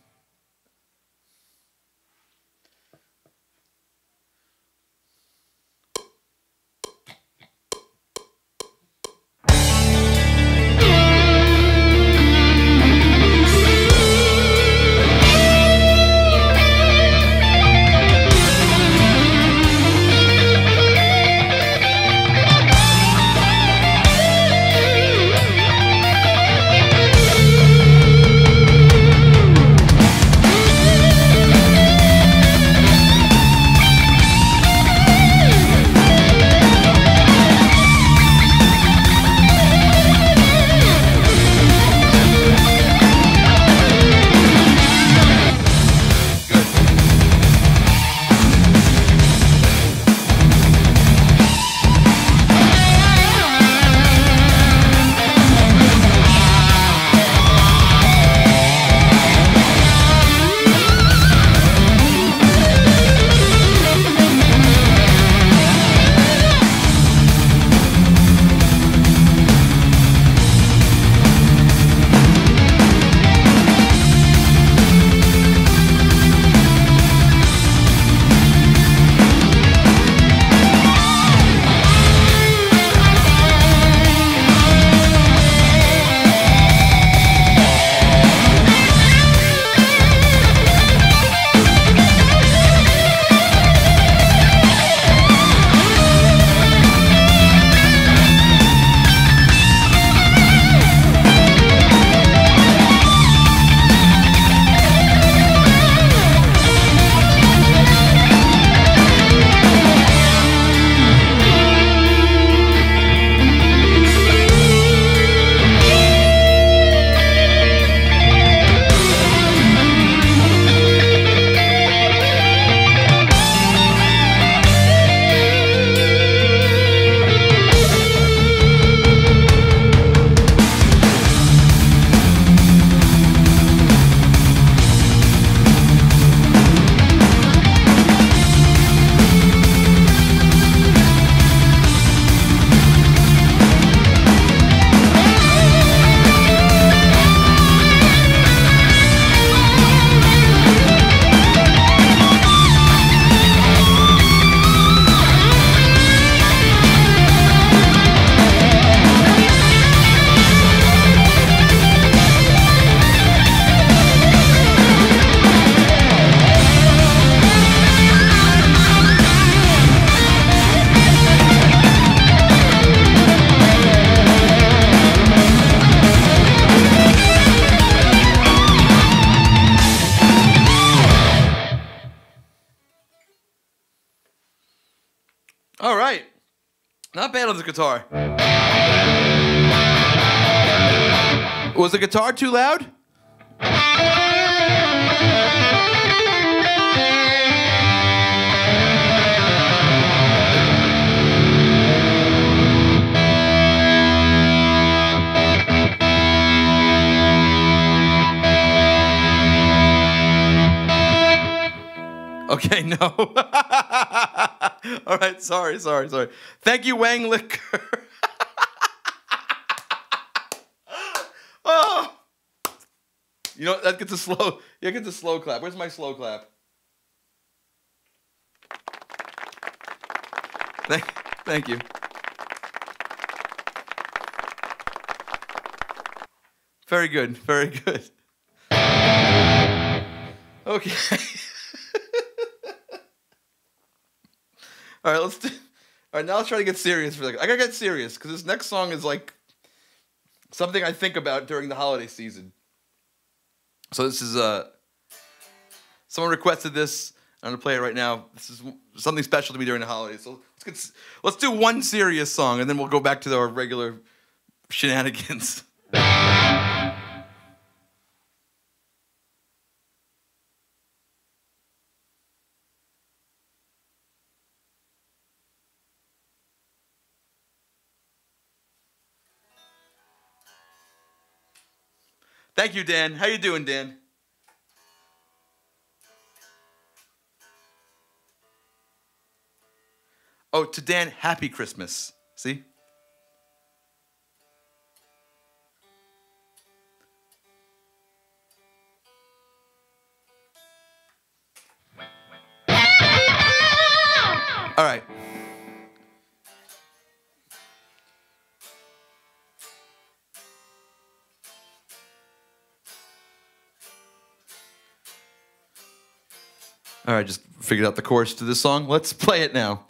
Guitar too loud? Okay, no. All right, sorry, sorry, sorry. Thank you, Wang Liquor. that, gets a slow. Yeah, gets a slow clap. Where's my slow clap? Thank, thank you. Very good. Very good. Okay. All right, let's do. All right, now let's try to get serious for a second. I gotta get serious because this next song is like something I think about during the holiday season. So this is uh someone requested this. I'm gonna play it right now. This is something special to me during the holidays. So let's get, let's do one serious song and then we'll go back to our regular shenanigans. Thank you, Dan. How you doing, Dan? Oh, to Dan, happy Christmas. See? All right, just figured out the chorus to this song. Let's play it now.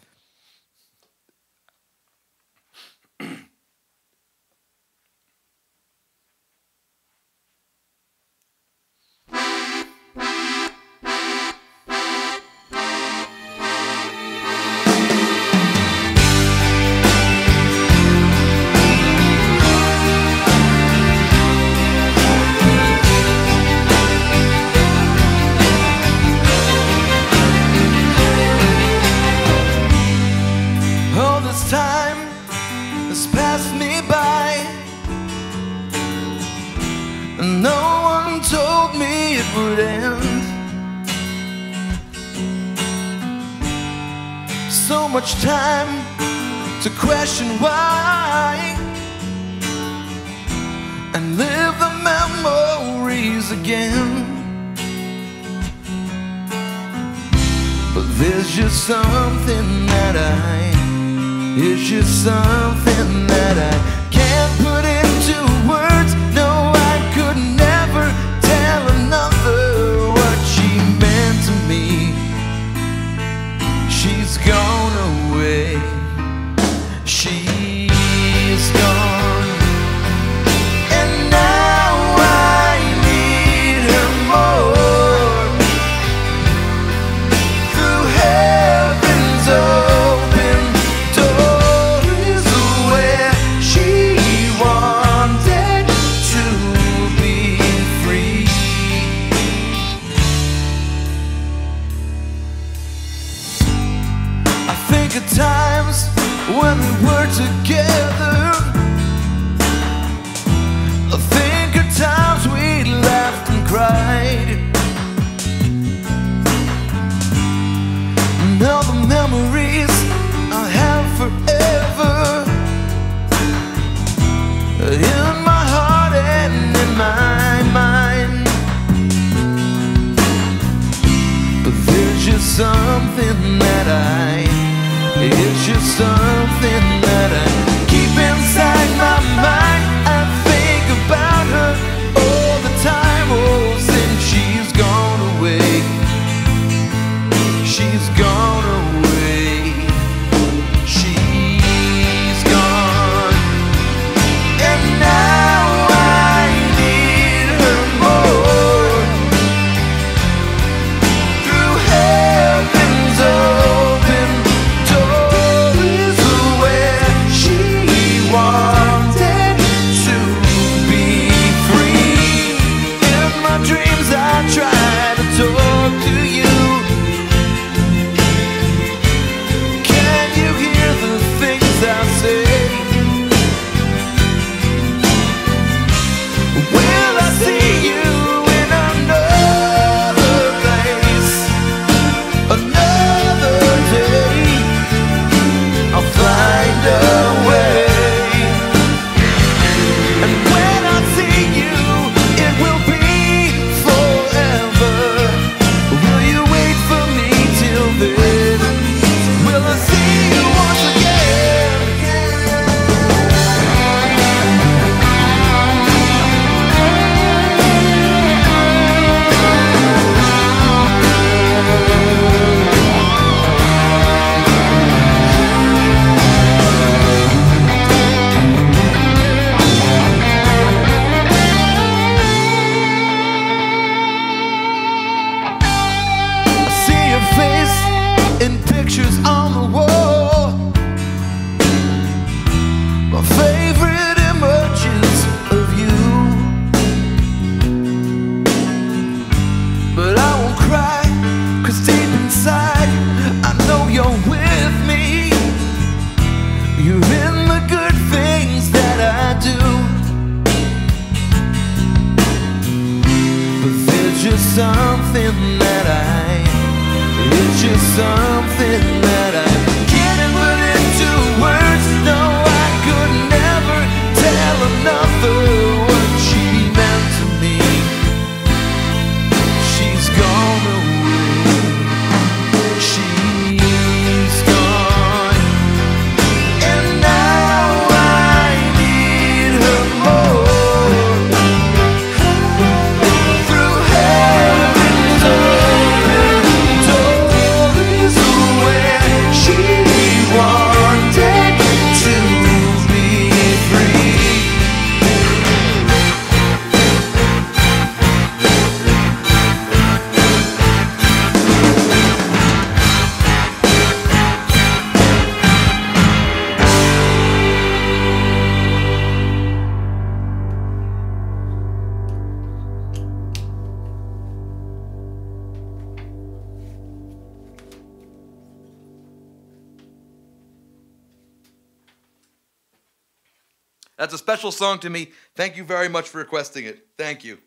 beautiful song to me. Thank you very much for requesting it. Thank you.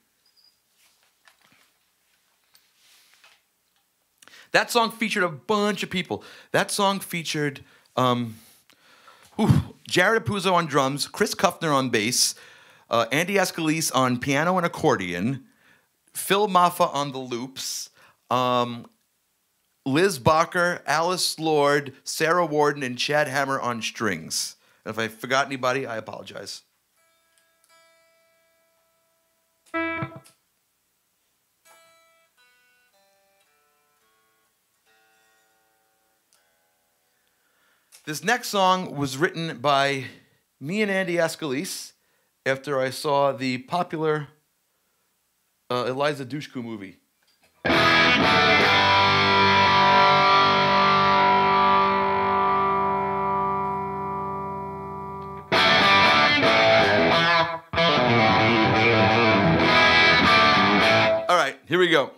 That song featured a bunch of people. That song featured um, Jared Apuzzo on drums, Chris Kufner on bass, uh, Andy Ascolese on piano and accordion, Phil Maffa on the loops, um, Liz Bacher, Alice Lord, Sarah Warden, and Chad Hammer on strings. And if I forgot anybody, I apologize. This next song was written by me and Andy Ascolese after I saw the popular uh, Eliza Dushku movie. All right, here we go.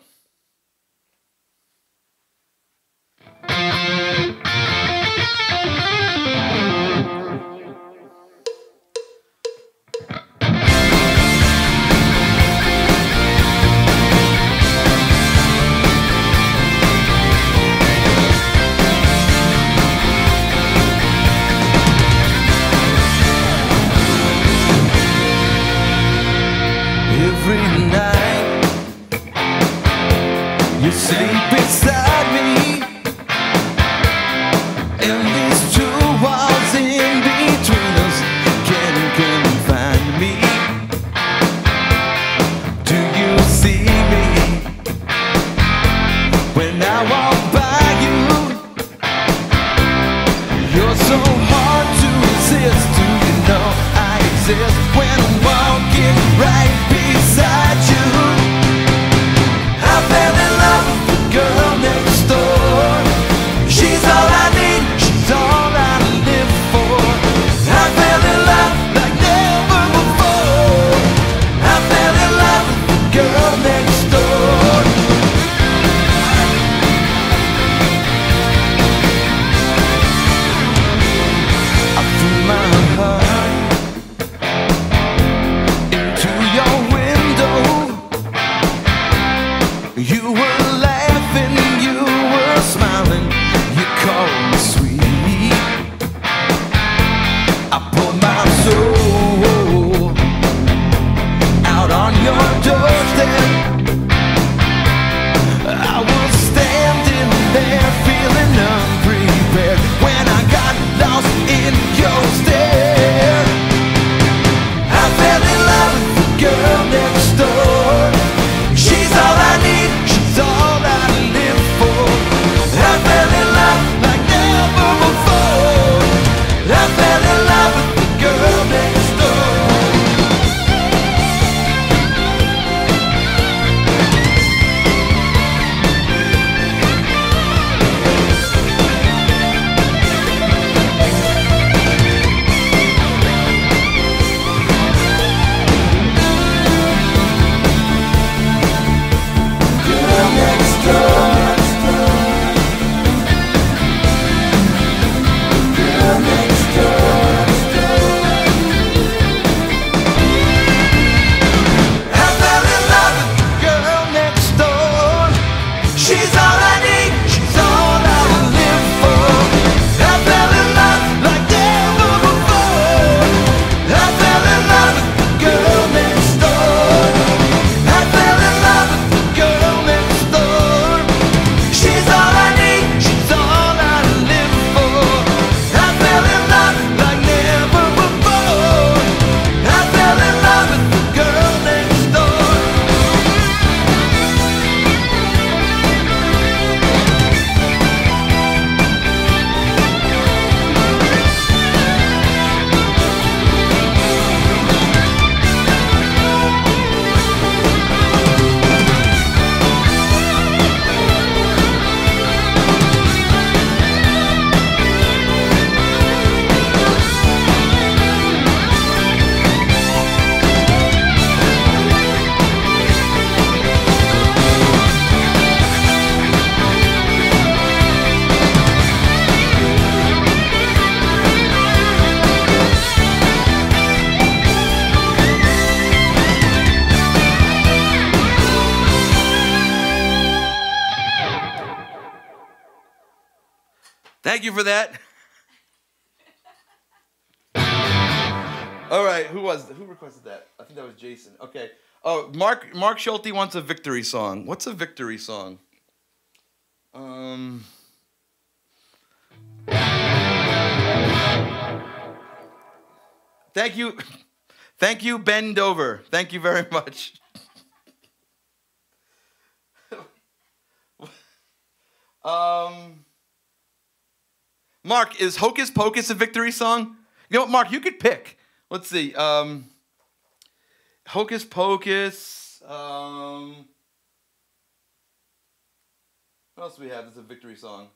For that. All right, who was who requested that? I think that was Jason. Okay. Oh, Mark Mark Schulte wants a victory song. What's a victory song? Um. Thank you, thank you, Ben Dover. Thank you very much. um. Mark, is Hocus Pocus a victory song? You know what, Mark? You could pick. Let's see. Um, Hocus Pocus. Um, what else do we have that's a victory song?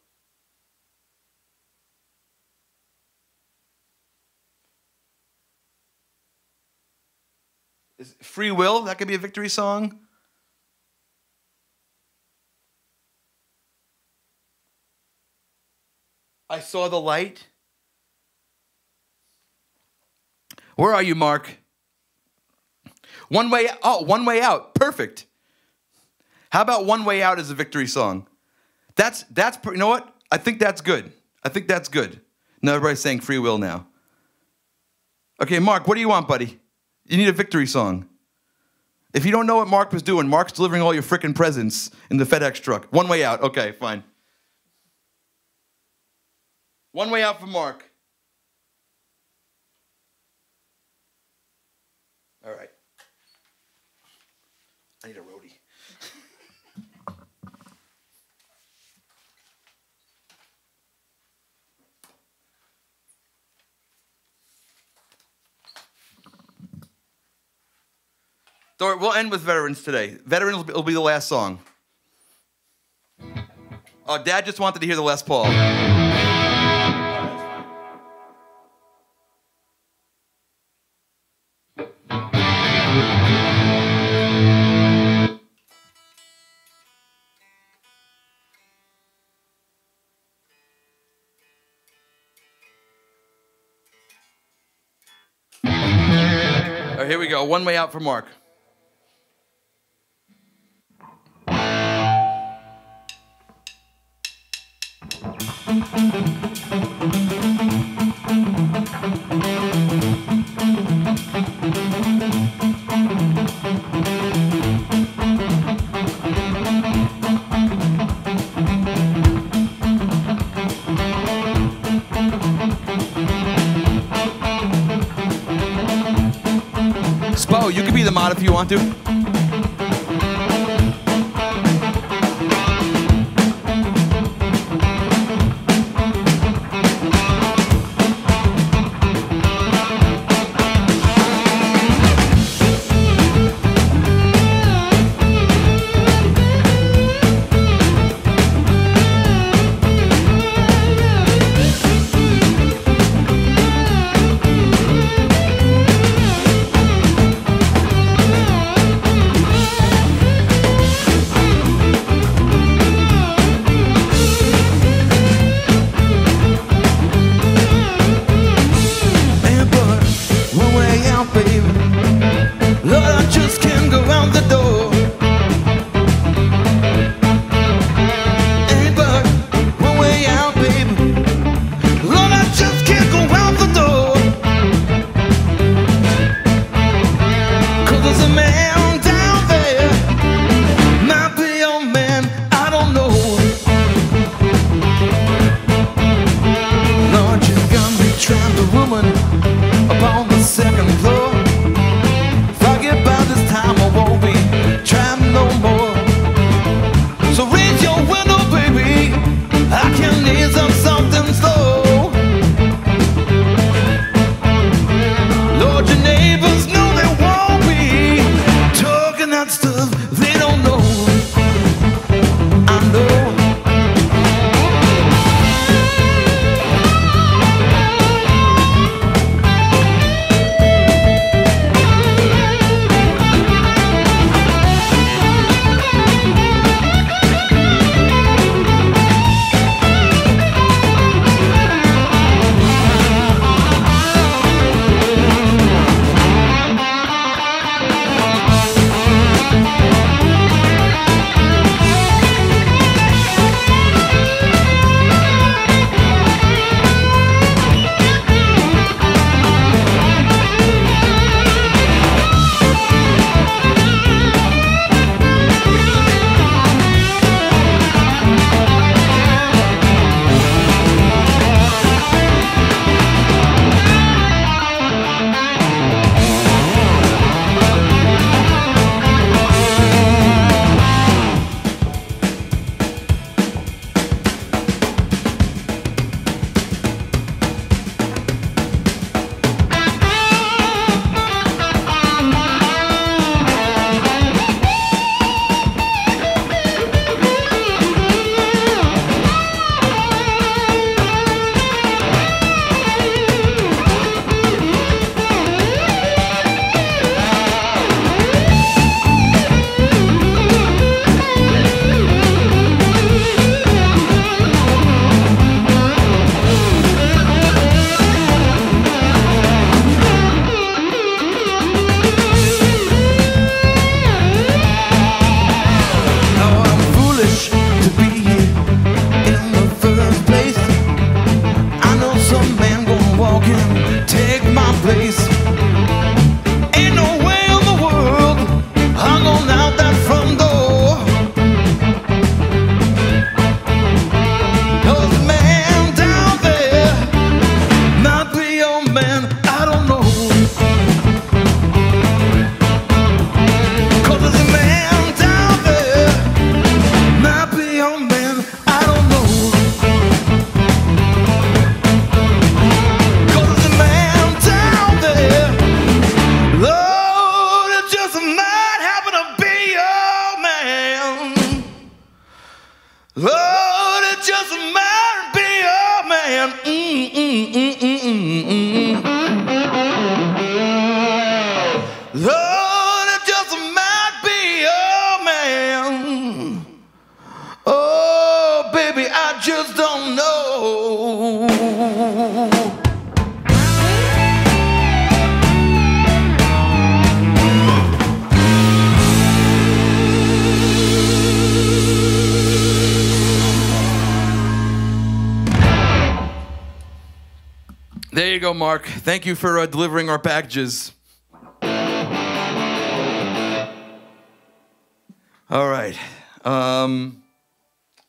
Is Free Will? That could be a victory song. I saw the light. Where are you, Mark? One way oh, one way out. Perfect. How about one way out as a victory song? That's that's you know what? I think that's good. I think that's good. Now everybody's saying free will now. Okay, Mark, what do you want, buddy? You need a victory song. If you don't know what Mark was doing, Mark's delivering all your frickin' presents in the FedEx truck. One way out. Okay, fine. One way out for Mark. All right. I need a roadie. So we'll end with veterans today. Veterans will be, the last song. Oh, Dad just wanted to hear the Les Paul. Go. One way out for Mark. Spo, you can be the mod if you want to. Mark. Thank you for uh, delivering our packages. All right. Um,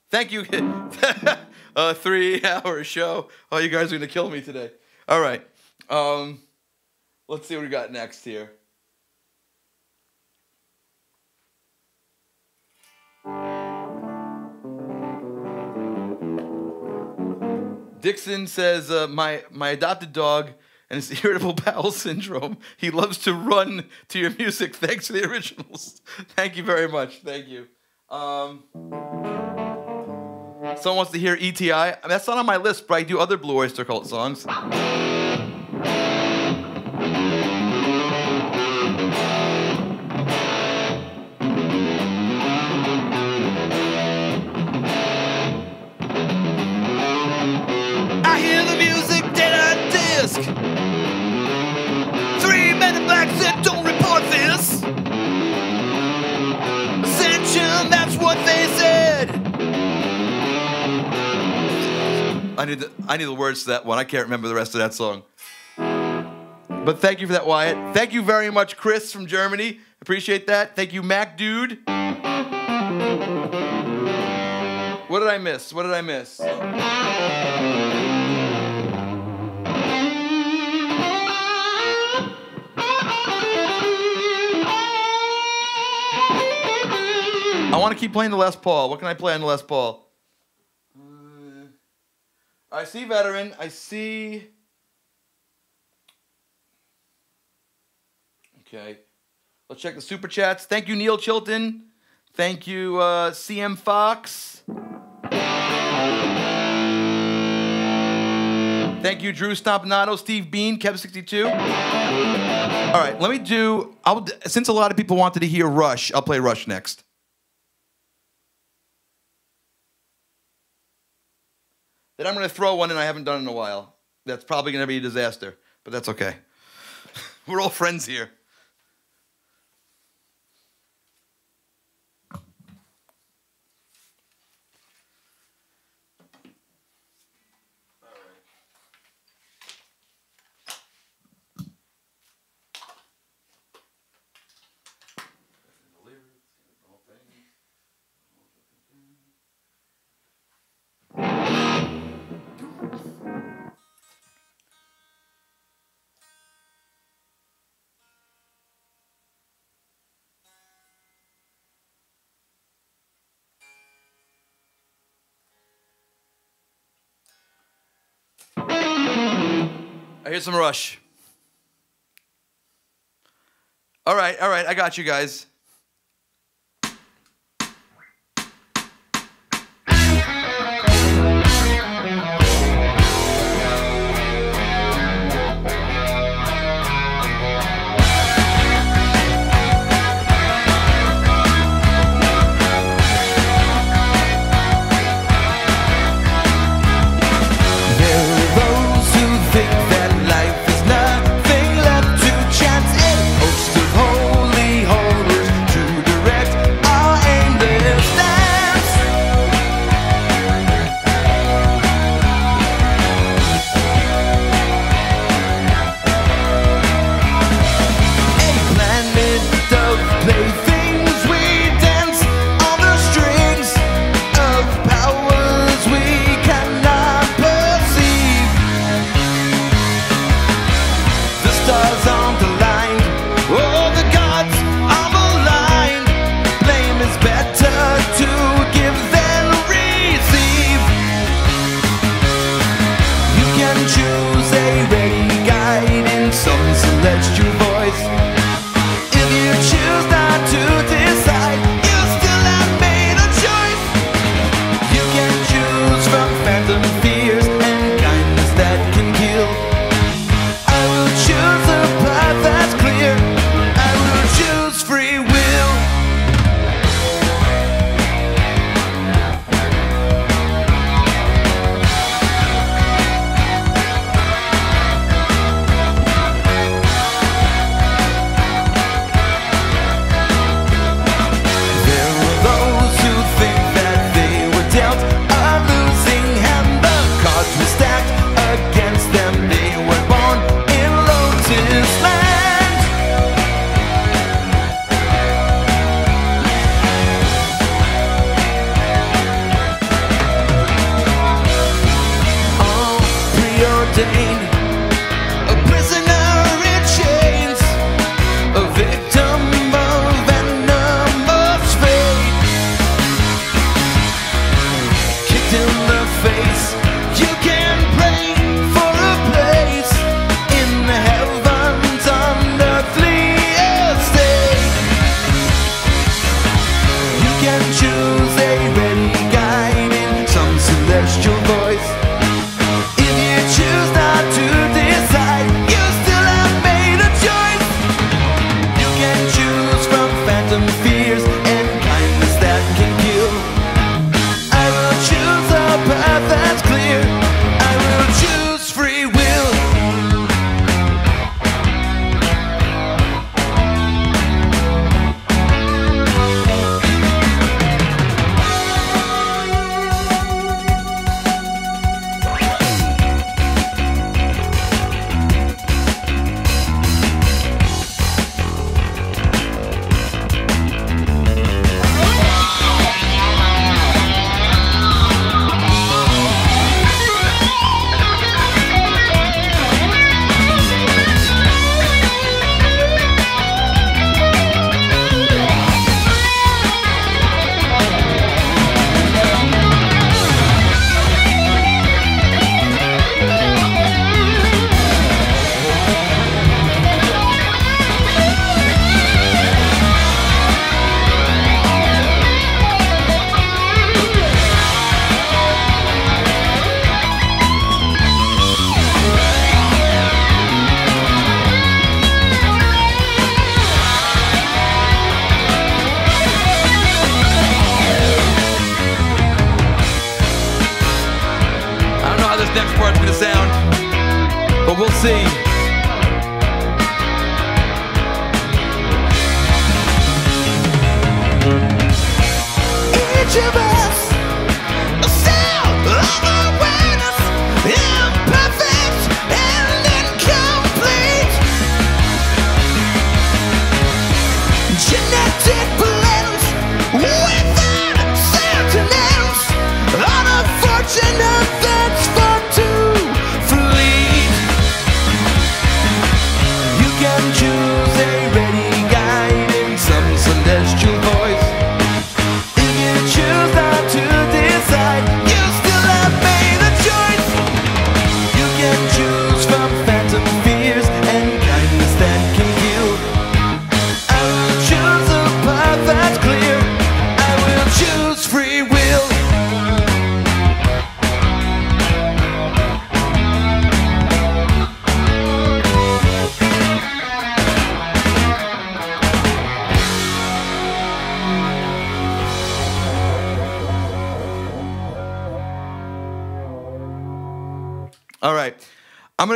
thank you. a three-hour show. Oh, you guys are gonna kill me today. All right. Um, let's see what we got next here. Dixon says, uh, "My my adopted dog and his irritable bowel syndrome. He loves to run to your music. Thanks for the originals. Thank you very much. Thank you." Um, someone wants to hear ETI. That's not on my list, but I do other Blue Oyster Cult songs. What they said. I need the I need the words to that one. I can't remember the rest of that song. But thank you for that, Wyatt. Thank you very much, Chris from Germany. Appreciate that. Thank you, Mac Dude. What did I miss? What did I miss? I want to keep playing the Les Paul. What can I play on the Les Paul? Uh, I see veteran. I see. Okay. Let's check the super chats. Thank you, Neil Chilton. Thank you, uh, CM Fox. Thank you, Drew Stompanato, Steve Bean, Kev62. All right, let me do. I'll since a lot of people wanted to hear Rush, I'll play Rush next. Then I'm going to throw one in I haven't done in a while. That's probably going to be a disaster, but that's okay. We're all friends here. I hear some rush. All right, all right, I got you guys.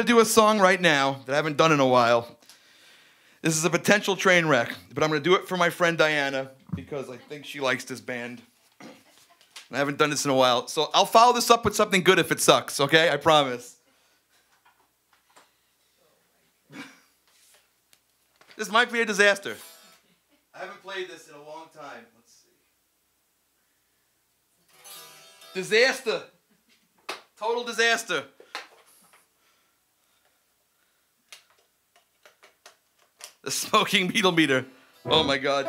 To do a song right now that I haven't done in a while. This is a potential train wreck, but I'm going to do it for my friend Diana because I think she likes this band. I haven't done this in a while. So I'll follow this up with something good if it sucks, okay? I promise. This might be a disaster. I haven't played this in a long time. Let's see. Disaster. Total disaster. The smoking beetle meter. Oh my god.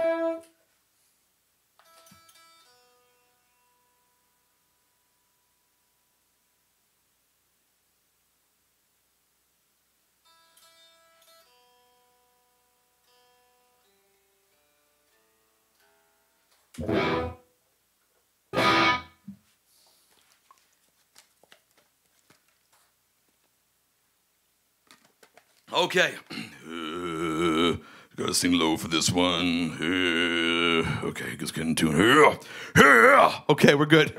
Okay. Gotta sing low for this one. Okay, just get in tune. Uh, uh, okay, we're good.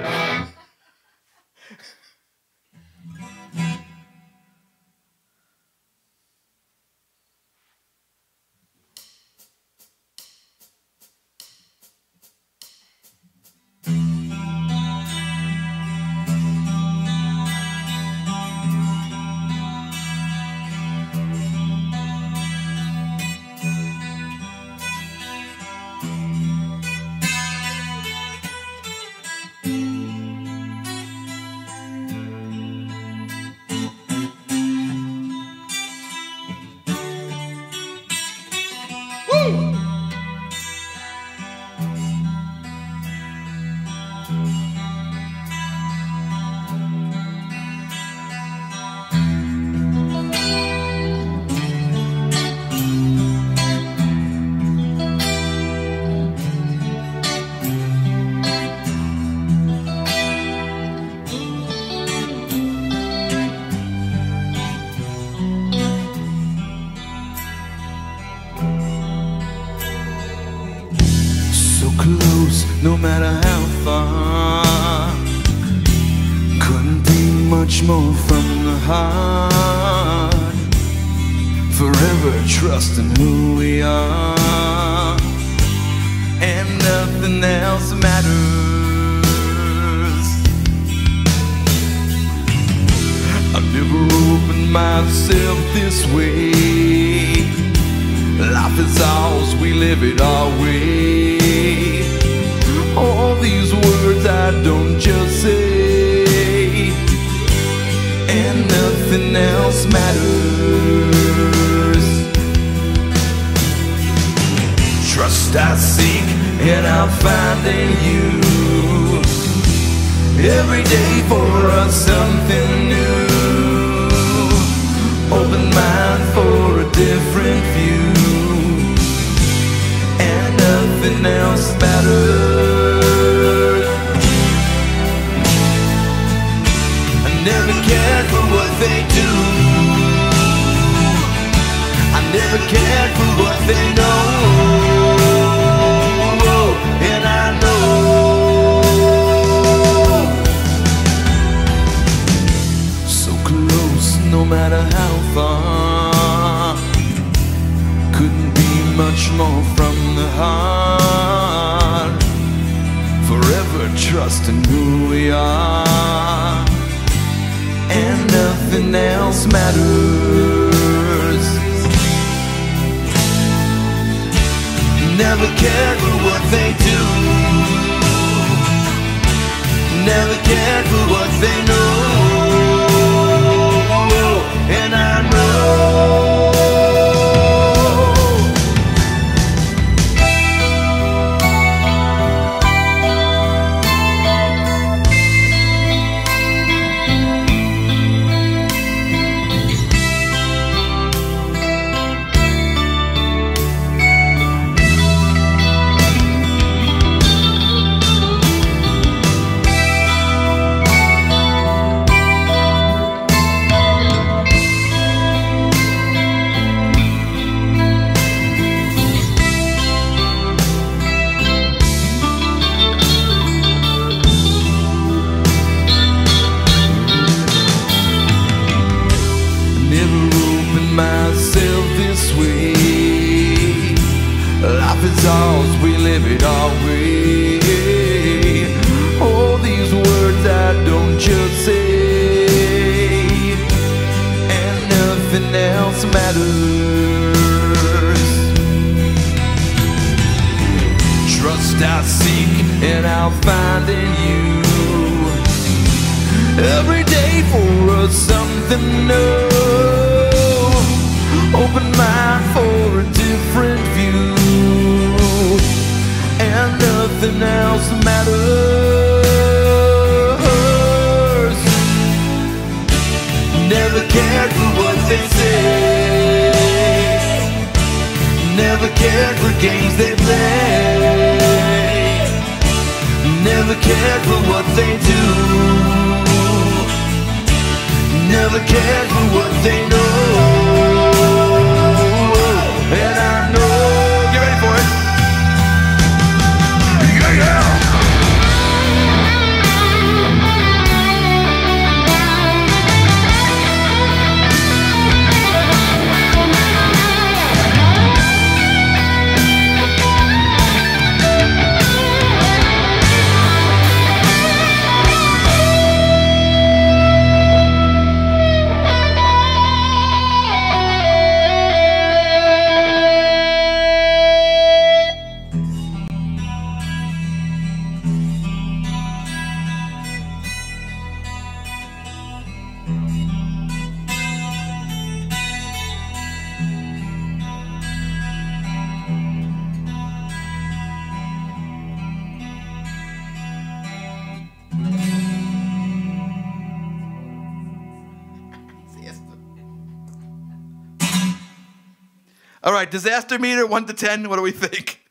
Meter, one to ten. What do we think?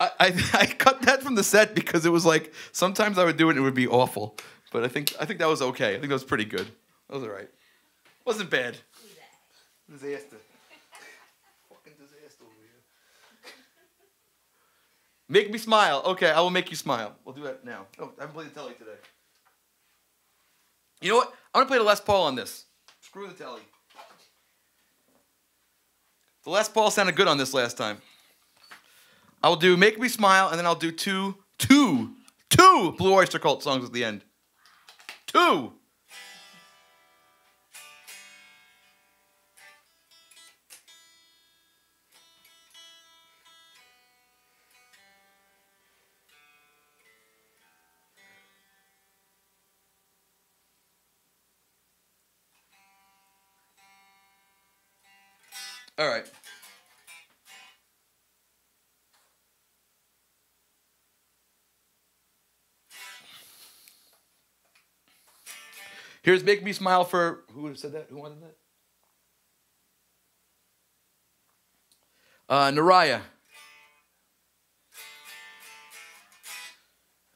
I, I, I cut that from the set because it was like sometimes I would do it and it would be awful, but I think I think that was okay. I think that was pretty good. That was all right. Wasn't bad. Disaster. Fucking disaster over here. Make me smile. Okay, I will make you smile. We'll do that now. Oh, I haven't played the telly today. You know what? I'm gonna play the Les Paul on this. Screw the telly. The Les Paul sounded good on this last time. I'll do Make Me Smile, and then I'll do two, two, two Blue Oyster Cult songs at the end. Two. All right. Here's Make Me Smile for who would have said that? Who wanted that? Uh, Naraya.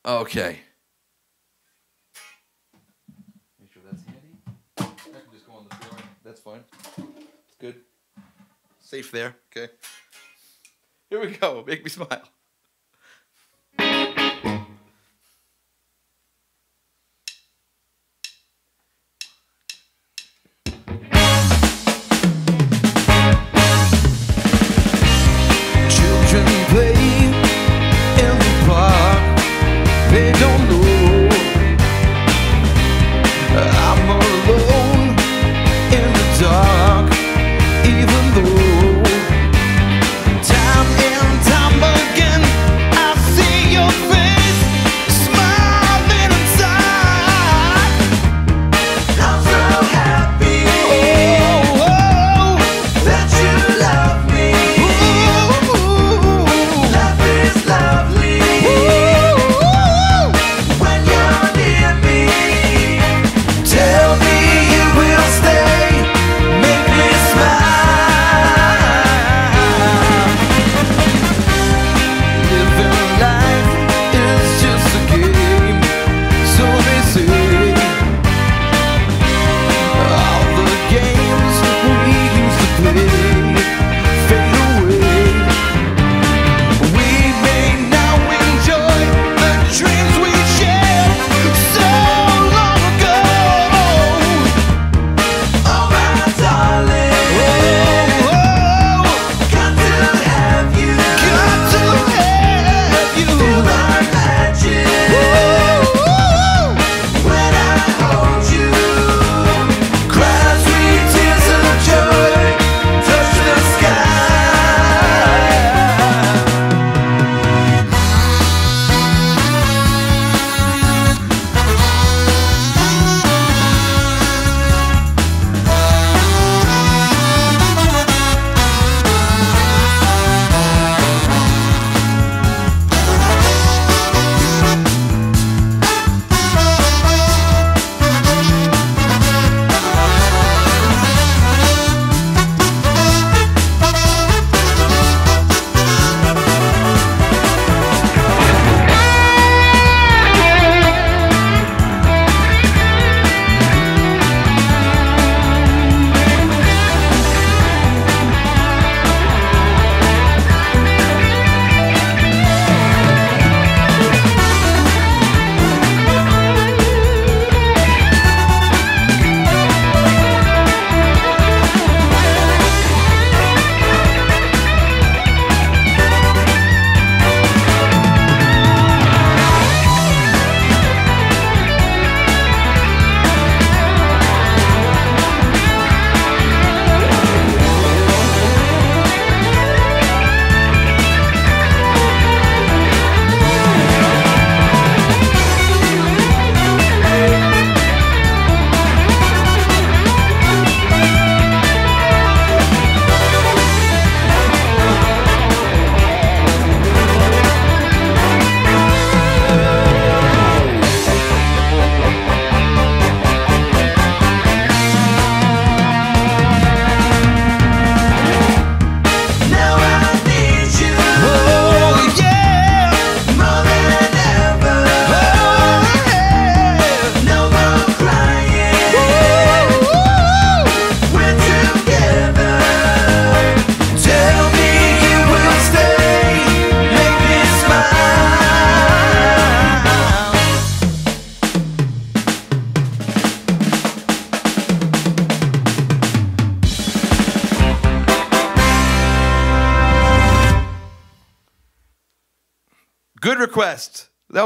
Okay. Safe there. Okay. Here we go. Make me smile.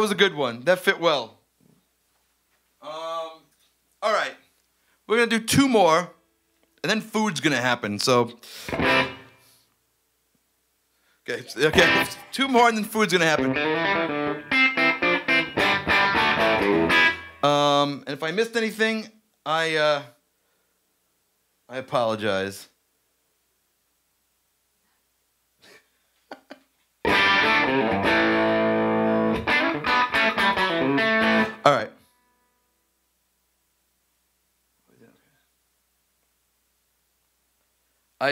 Was a good one. That fit well. Um, all right. We're going to do two more, and then food's going to happen. So. Okay, okay. Two more, and then food's going to happen. Um, and if I missed anything, I, uh, I apologize.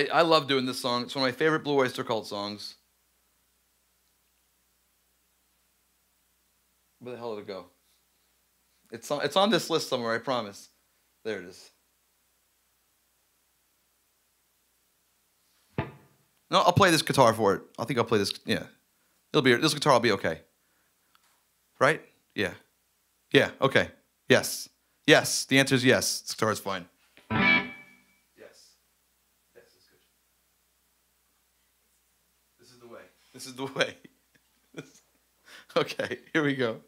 I, I love doing this song. It's one of my favorite Blue Oyster Cult songs. Where the hell did it go? It's on, it's on this list somewhere, I promise. There it is. No, I'll play this guitar for it. I think I'll play this. Yeah, it'll be this guitar. will be okay. Right? Yeah. Yeah. Okay. Yes. Yes. The answer is yes. This guitar is fine. This is the way. okay. Here we go.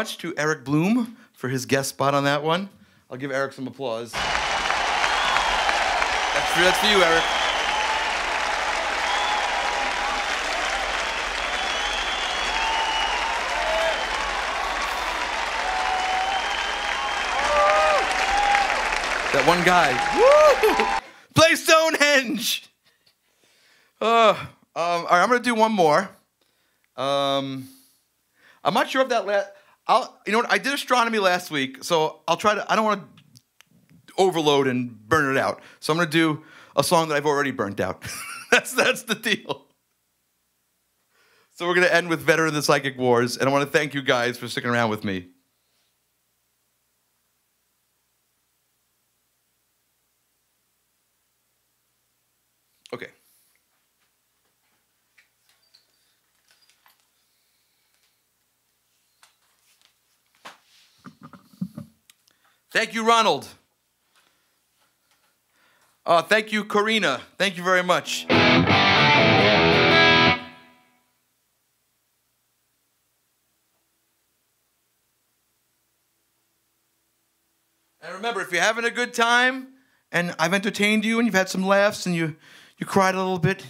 Much to Eric Bloom for his guest spot on that one. I'll give Eric some applause. That's for, that's for you, Eric. That one guy. Woo! Play Stonehenge. Uh, um, all right, I'm gonna do one more. Um, I'm not sure if that last. I'll. You know what? I did astronomy last week, so I'll try to. I don't want to overload and burn it out. So I'm gonna do a song that I've already burnt out. that's that's the deal. So we're gonna end with Veteran of the Psychic Wars, and I want to thank you guys for sticking around with me. Okay. Thank you, Ronald. Uh, thank you, Karina. Thank you very much. And remember, if you're having a good time and I've entertained you and you've had some laughs and you, you cried a little bit,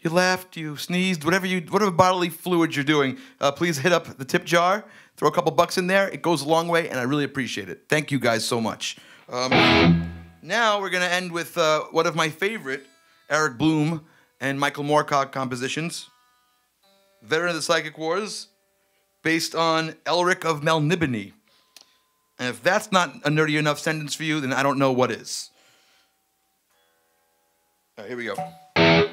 you laughed, you sneezed, whatever you whatever bodily fluids you're doing, uh, please hit up the tip jar, throw a couple bucks in there. It goes a long way, and I really appreciate it. Thank you guys so much. Um, now we're gonna end with uh, one of my favorite Eric Bloom and Michael Moorcock compositions, "Veteran of the Psychic Wars," based on Elric of Melnibone. And if that's not a nerdy enough sentence for you, then I don't know what is. Here we go.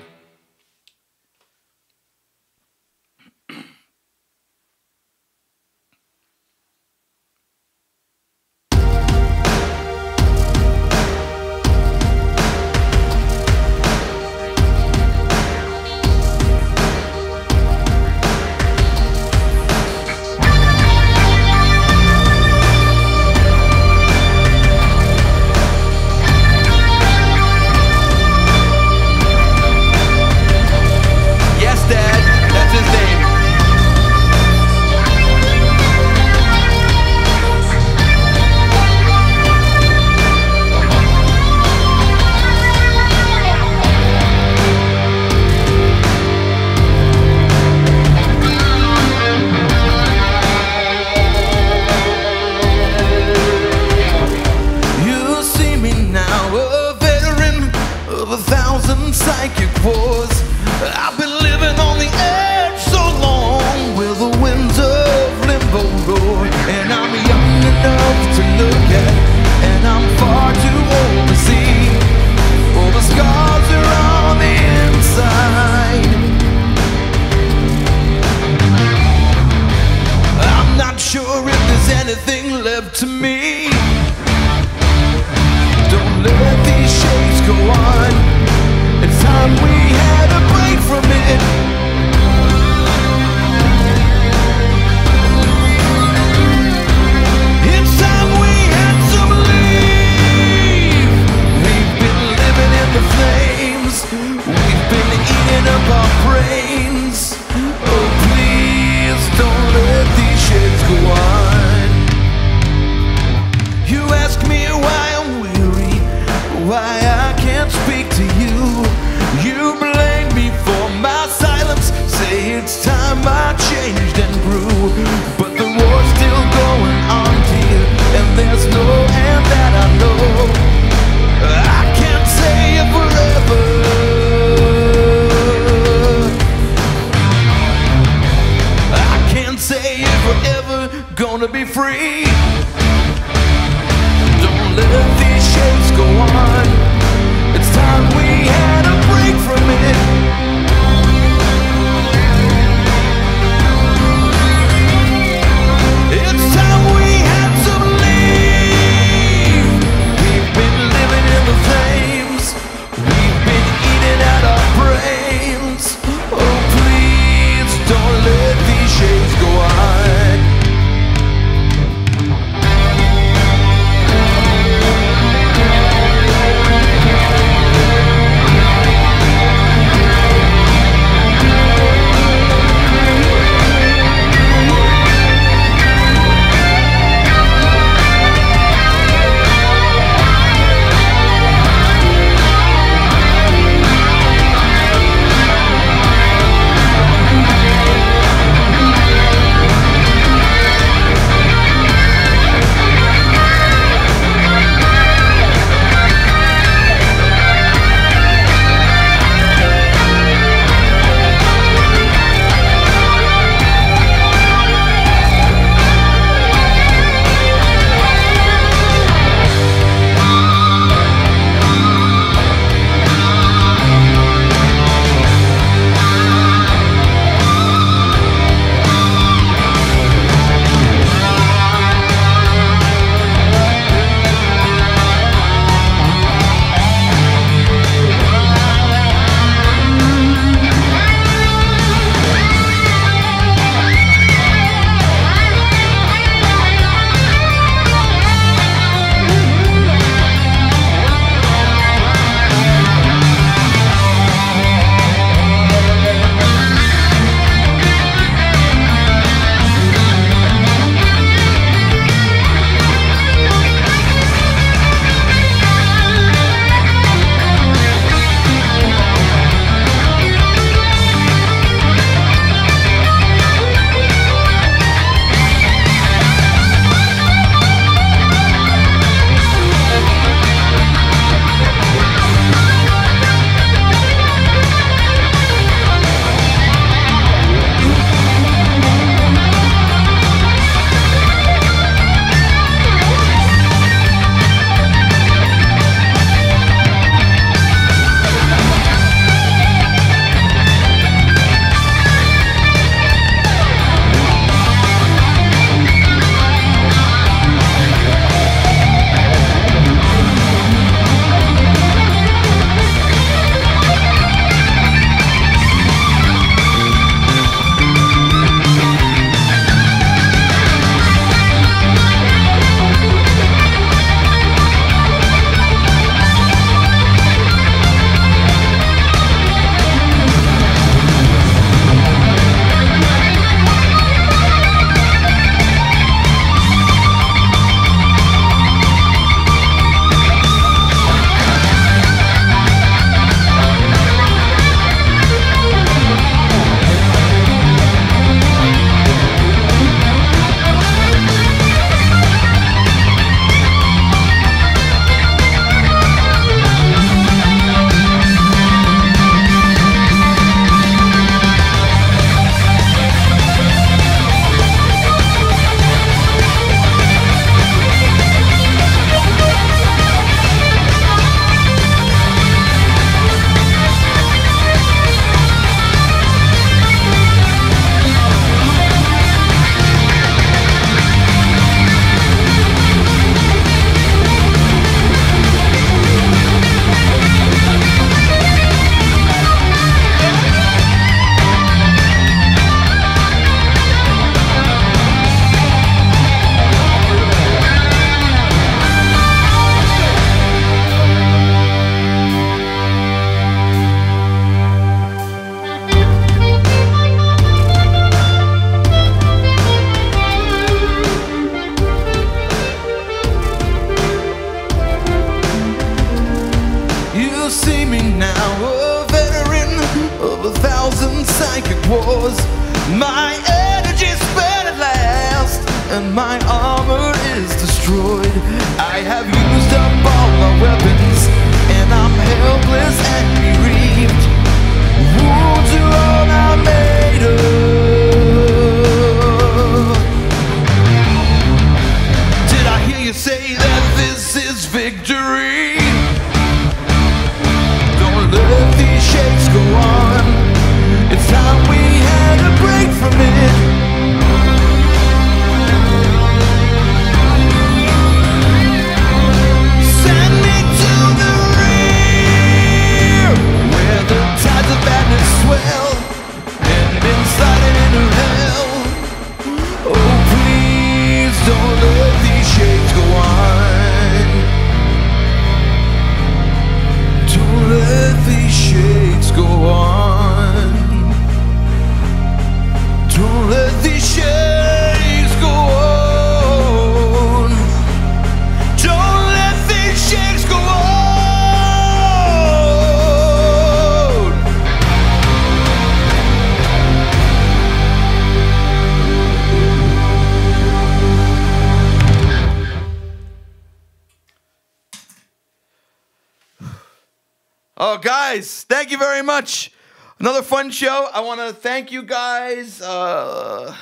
Guys, thank you very much. Another fun show. I want to thank you guys. Uh,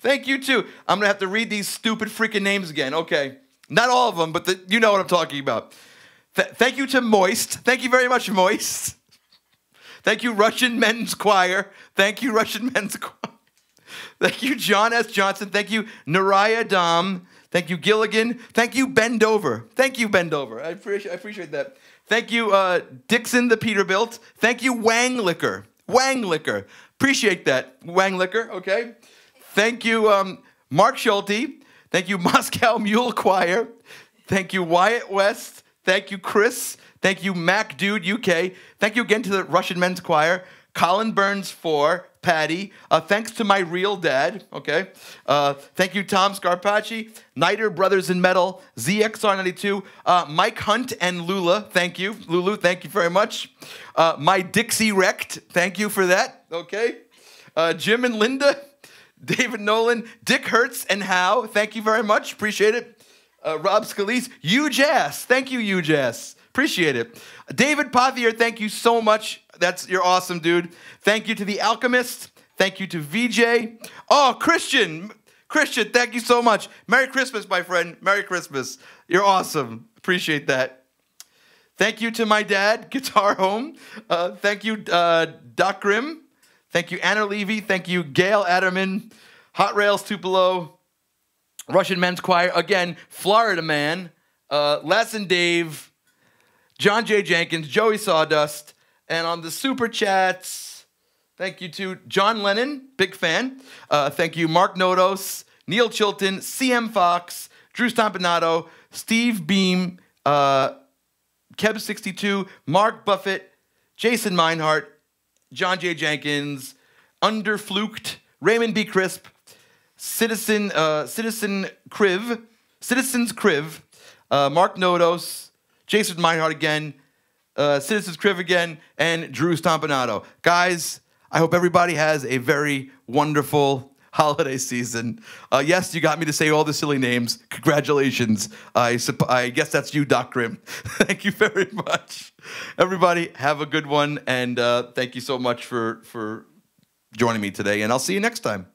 thank you too. I'm gonna have to read these stupid freaking names again. Okay, not all of them, but the, you know what I'm talking about. Th- thank you to Moist. Thank you very much, Moist. Thank you, Russian Men's Choir. Thank you, Russian Men's Choir. Thank you, John S. Johnson. Thank you, Naraya Dom. Thank you, Gilligan. Thank you, Bendover. Thank you, Bendover. I appreciate, I appreciate that. Thank you, uh, Dixon the Peterbilt. Thank you, Wang Liquor. Wang Liquor. Appreciate that, Wang Liquor, okay? Thank you, um, Mark Schulte. Thank you, Moscow Mule Choir. Thank you, Wyatt West. Thank you, Chris. Thank you, Mac Dude UK. Thank you again to the Russian Men's Choir. Colin Burns 4, Patty. Uh, thanks to my real dad, okay? Uh, thank you, Tom Scarpacci, Niter Brothers in Metal, ZXR92, uh, Mike Hunt and Lula, thank you. Lulu, thank you very much. Uh, my Dixie Wrecked, thank you for that, okay? Uh, Jim and Linda, David Nolan, Dick Hertz and How, thank you very much, appreciate it. Uh, Rob Scalise, Huge Ass, thank you, Huge Ass. Appreciate it. David Pothier, thank you so much. That's you're awesome, dude. Thank you to the Alchemist. Thank you to VJ. Oh, Christian, Christian, thank you so much. Merry Christmas, my friend. Merry Christmas. You're awesome. Appreciate that. Thank you to my dad, Guitar Home. Uh, thank you, uh, Doc Grimm. Thank you, Anna Levy. Thank you, Gail Adderman. Hot Rails Tupelo. Russian Men's Choir. Again, Florida Man. Uh, Dave. John J. Jenkins, Joey Sawdust, and on the super chats, thank you to John Lennon, big fan. Uh, thank you, Mark Nodos, Neil Chilton, CM Fox, Drew Stompanato, Steve Beam, uh, Keb62, Mark Buffett, Jason Meinhardt, John J. Jenkins, Underfluked, Raymond B. Crisp, Citizen uh, Citizen Criv, Citizens Criv, uh, Mark Nodos, Jason Meinhardt again, uh, Citizens Criv again, and Drew Stompanato. Guys, I hope everybody has a very wonderful holiday season. Uh, yes, you got me to say all the silly names. Congratulations. I, I guess that's you, Doc Grimm. thank you very much. Everybody, have a good one, and uh, thank you so much for, for joining me today, and I'll see you next time.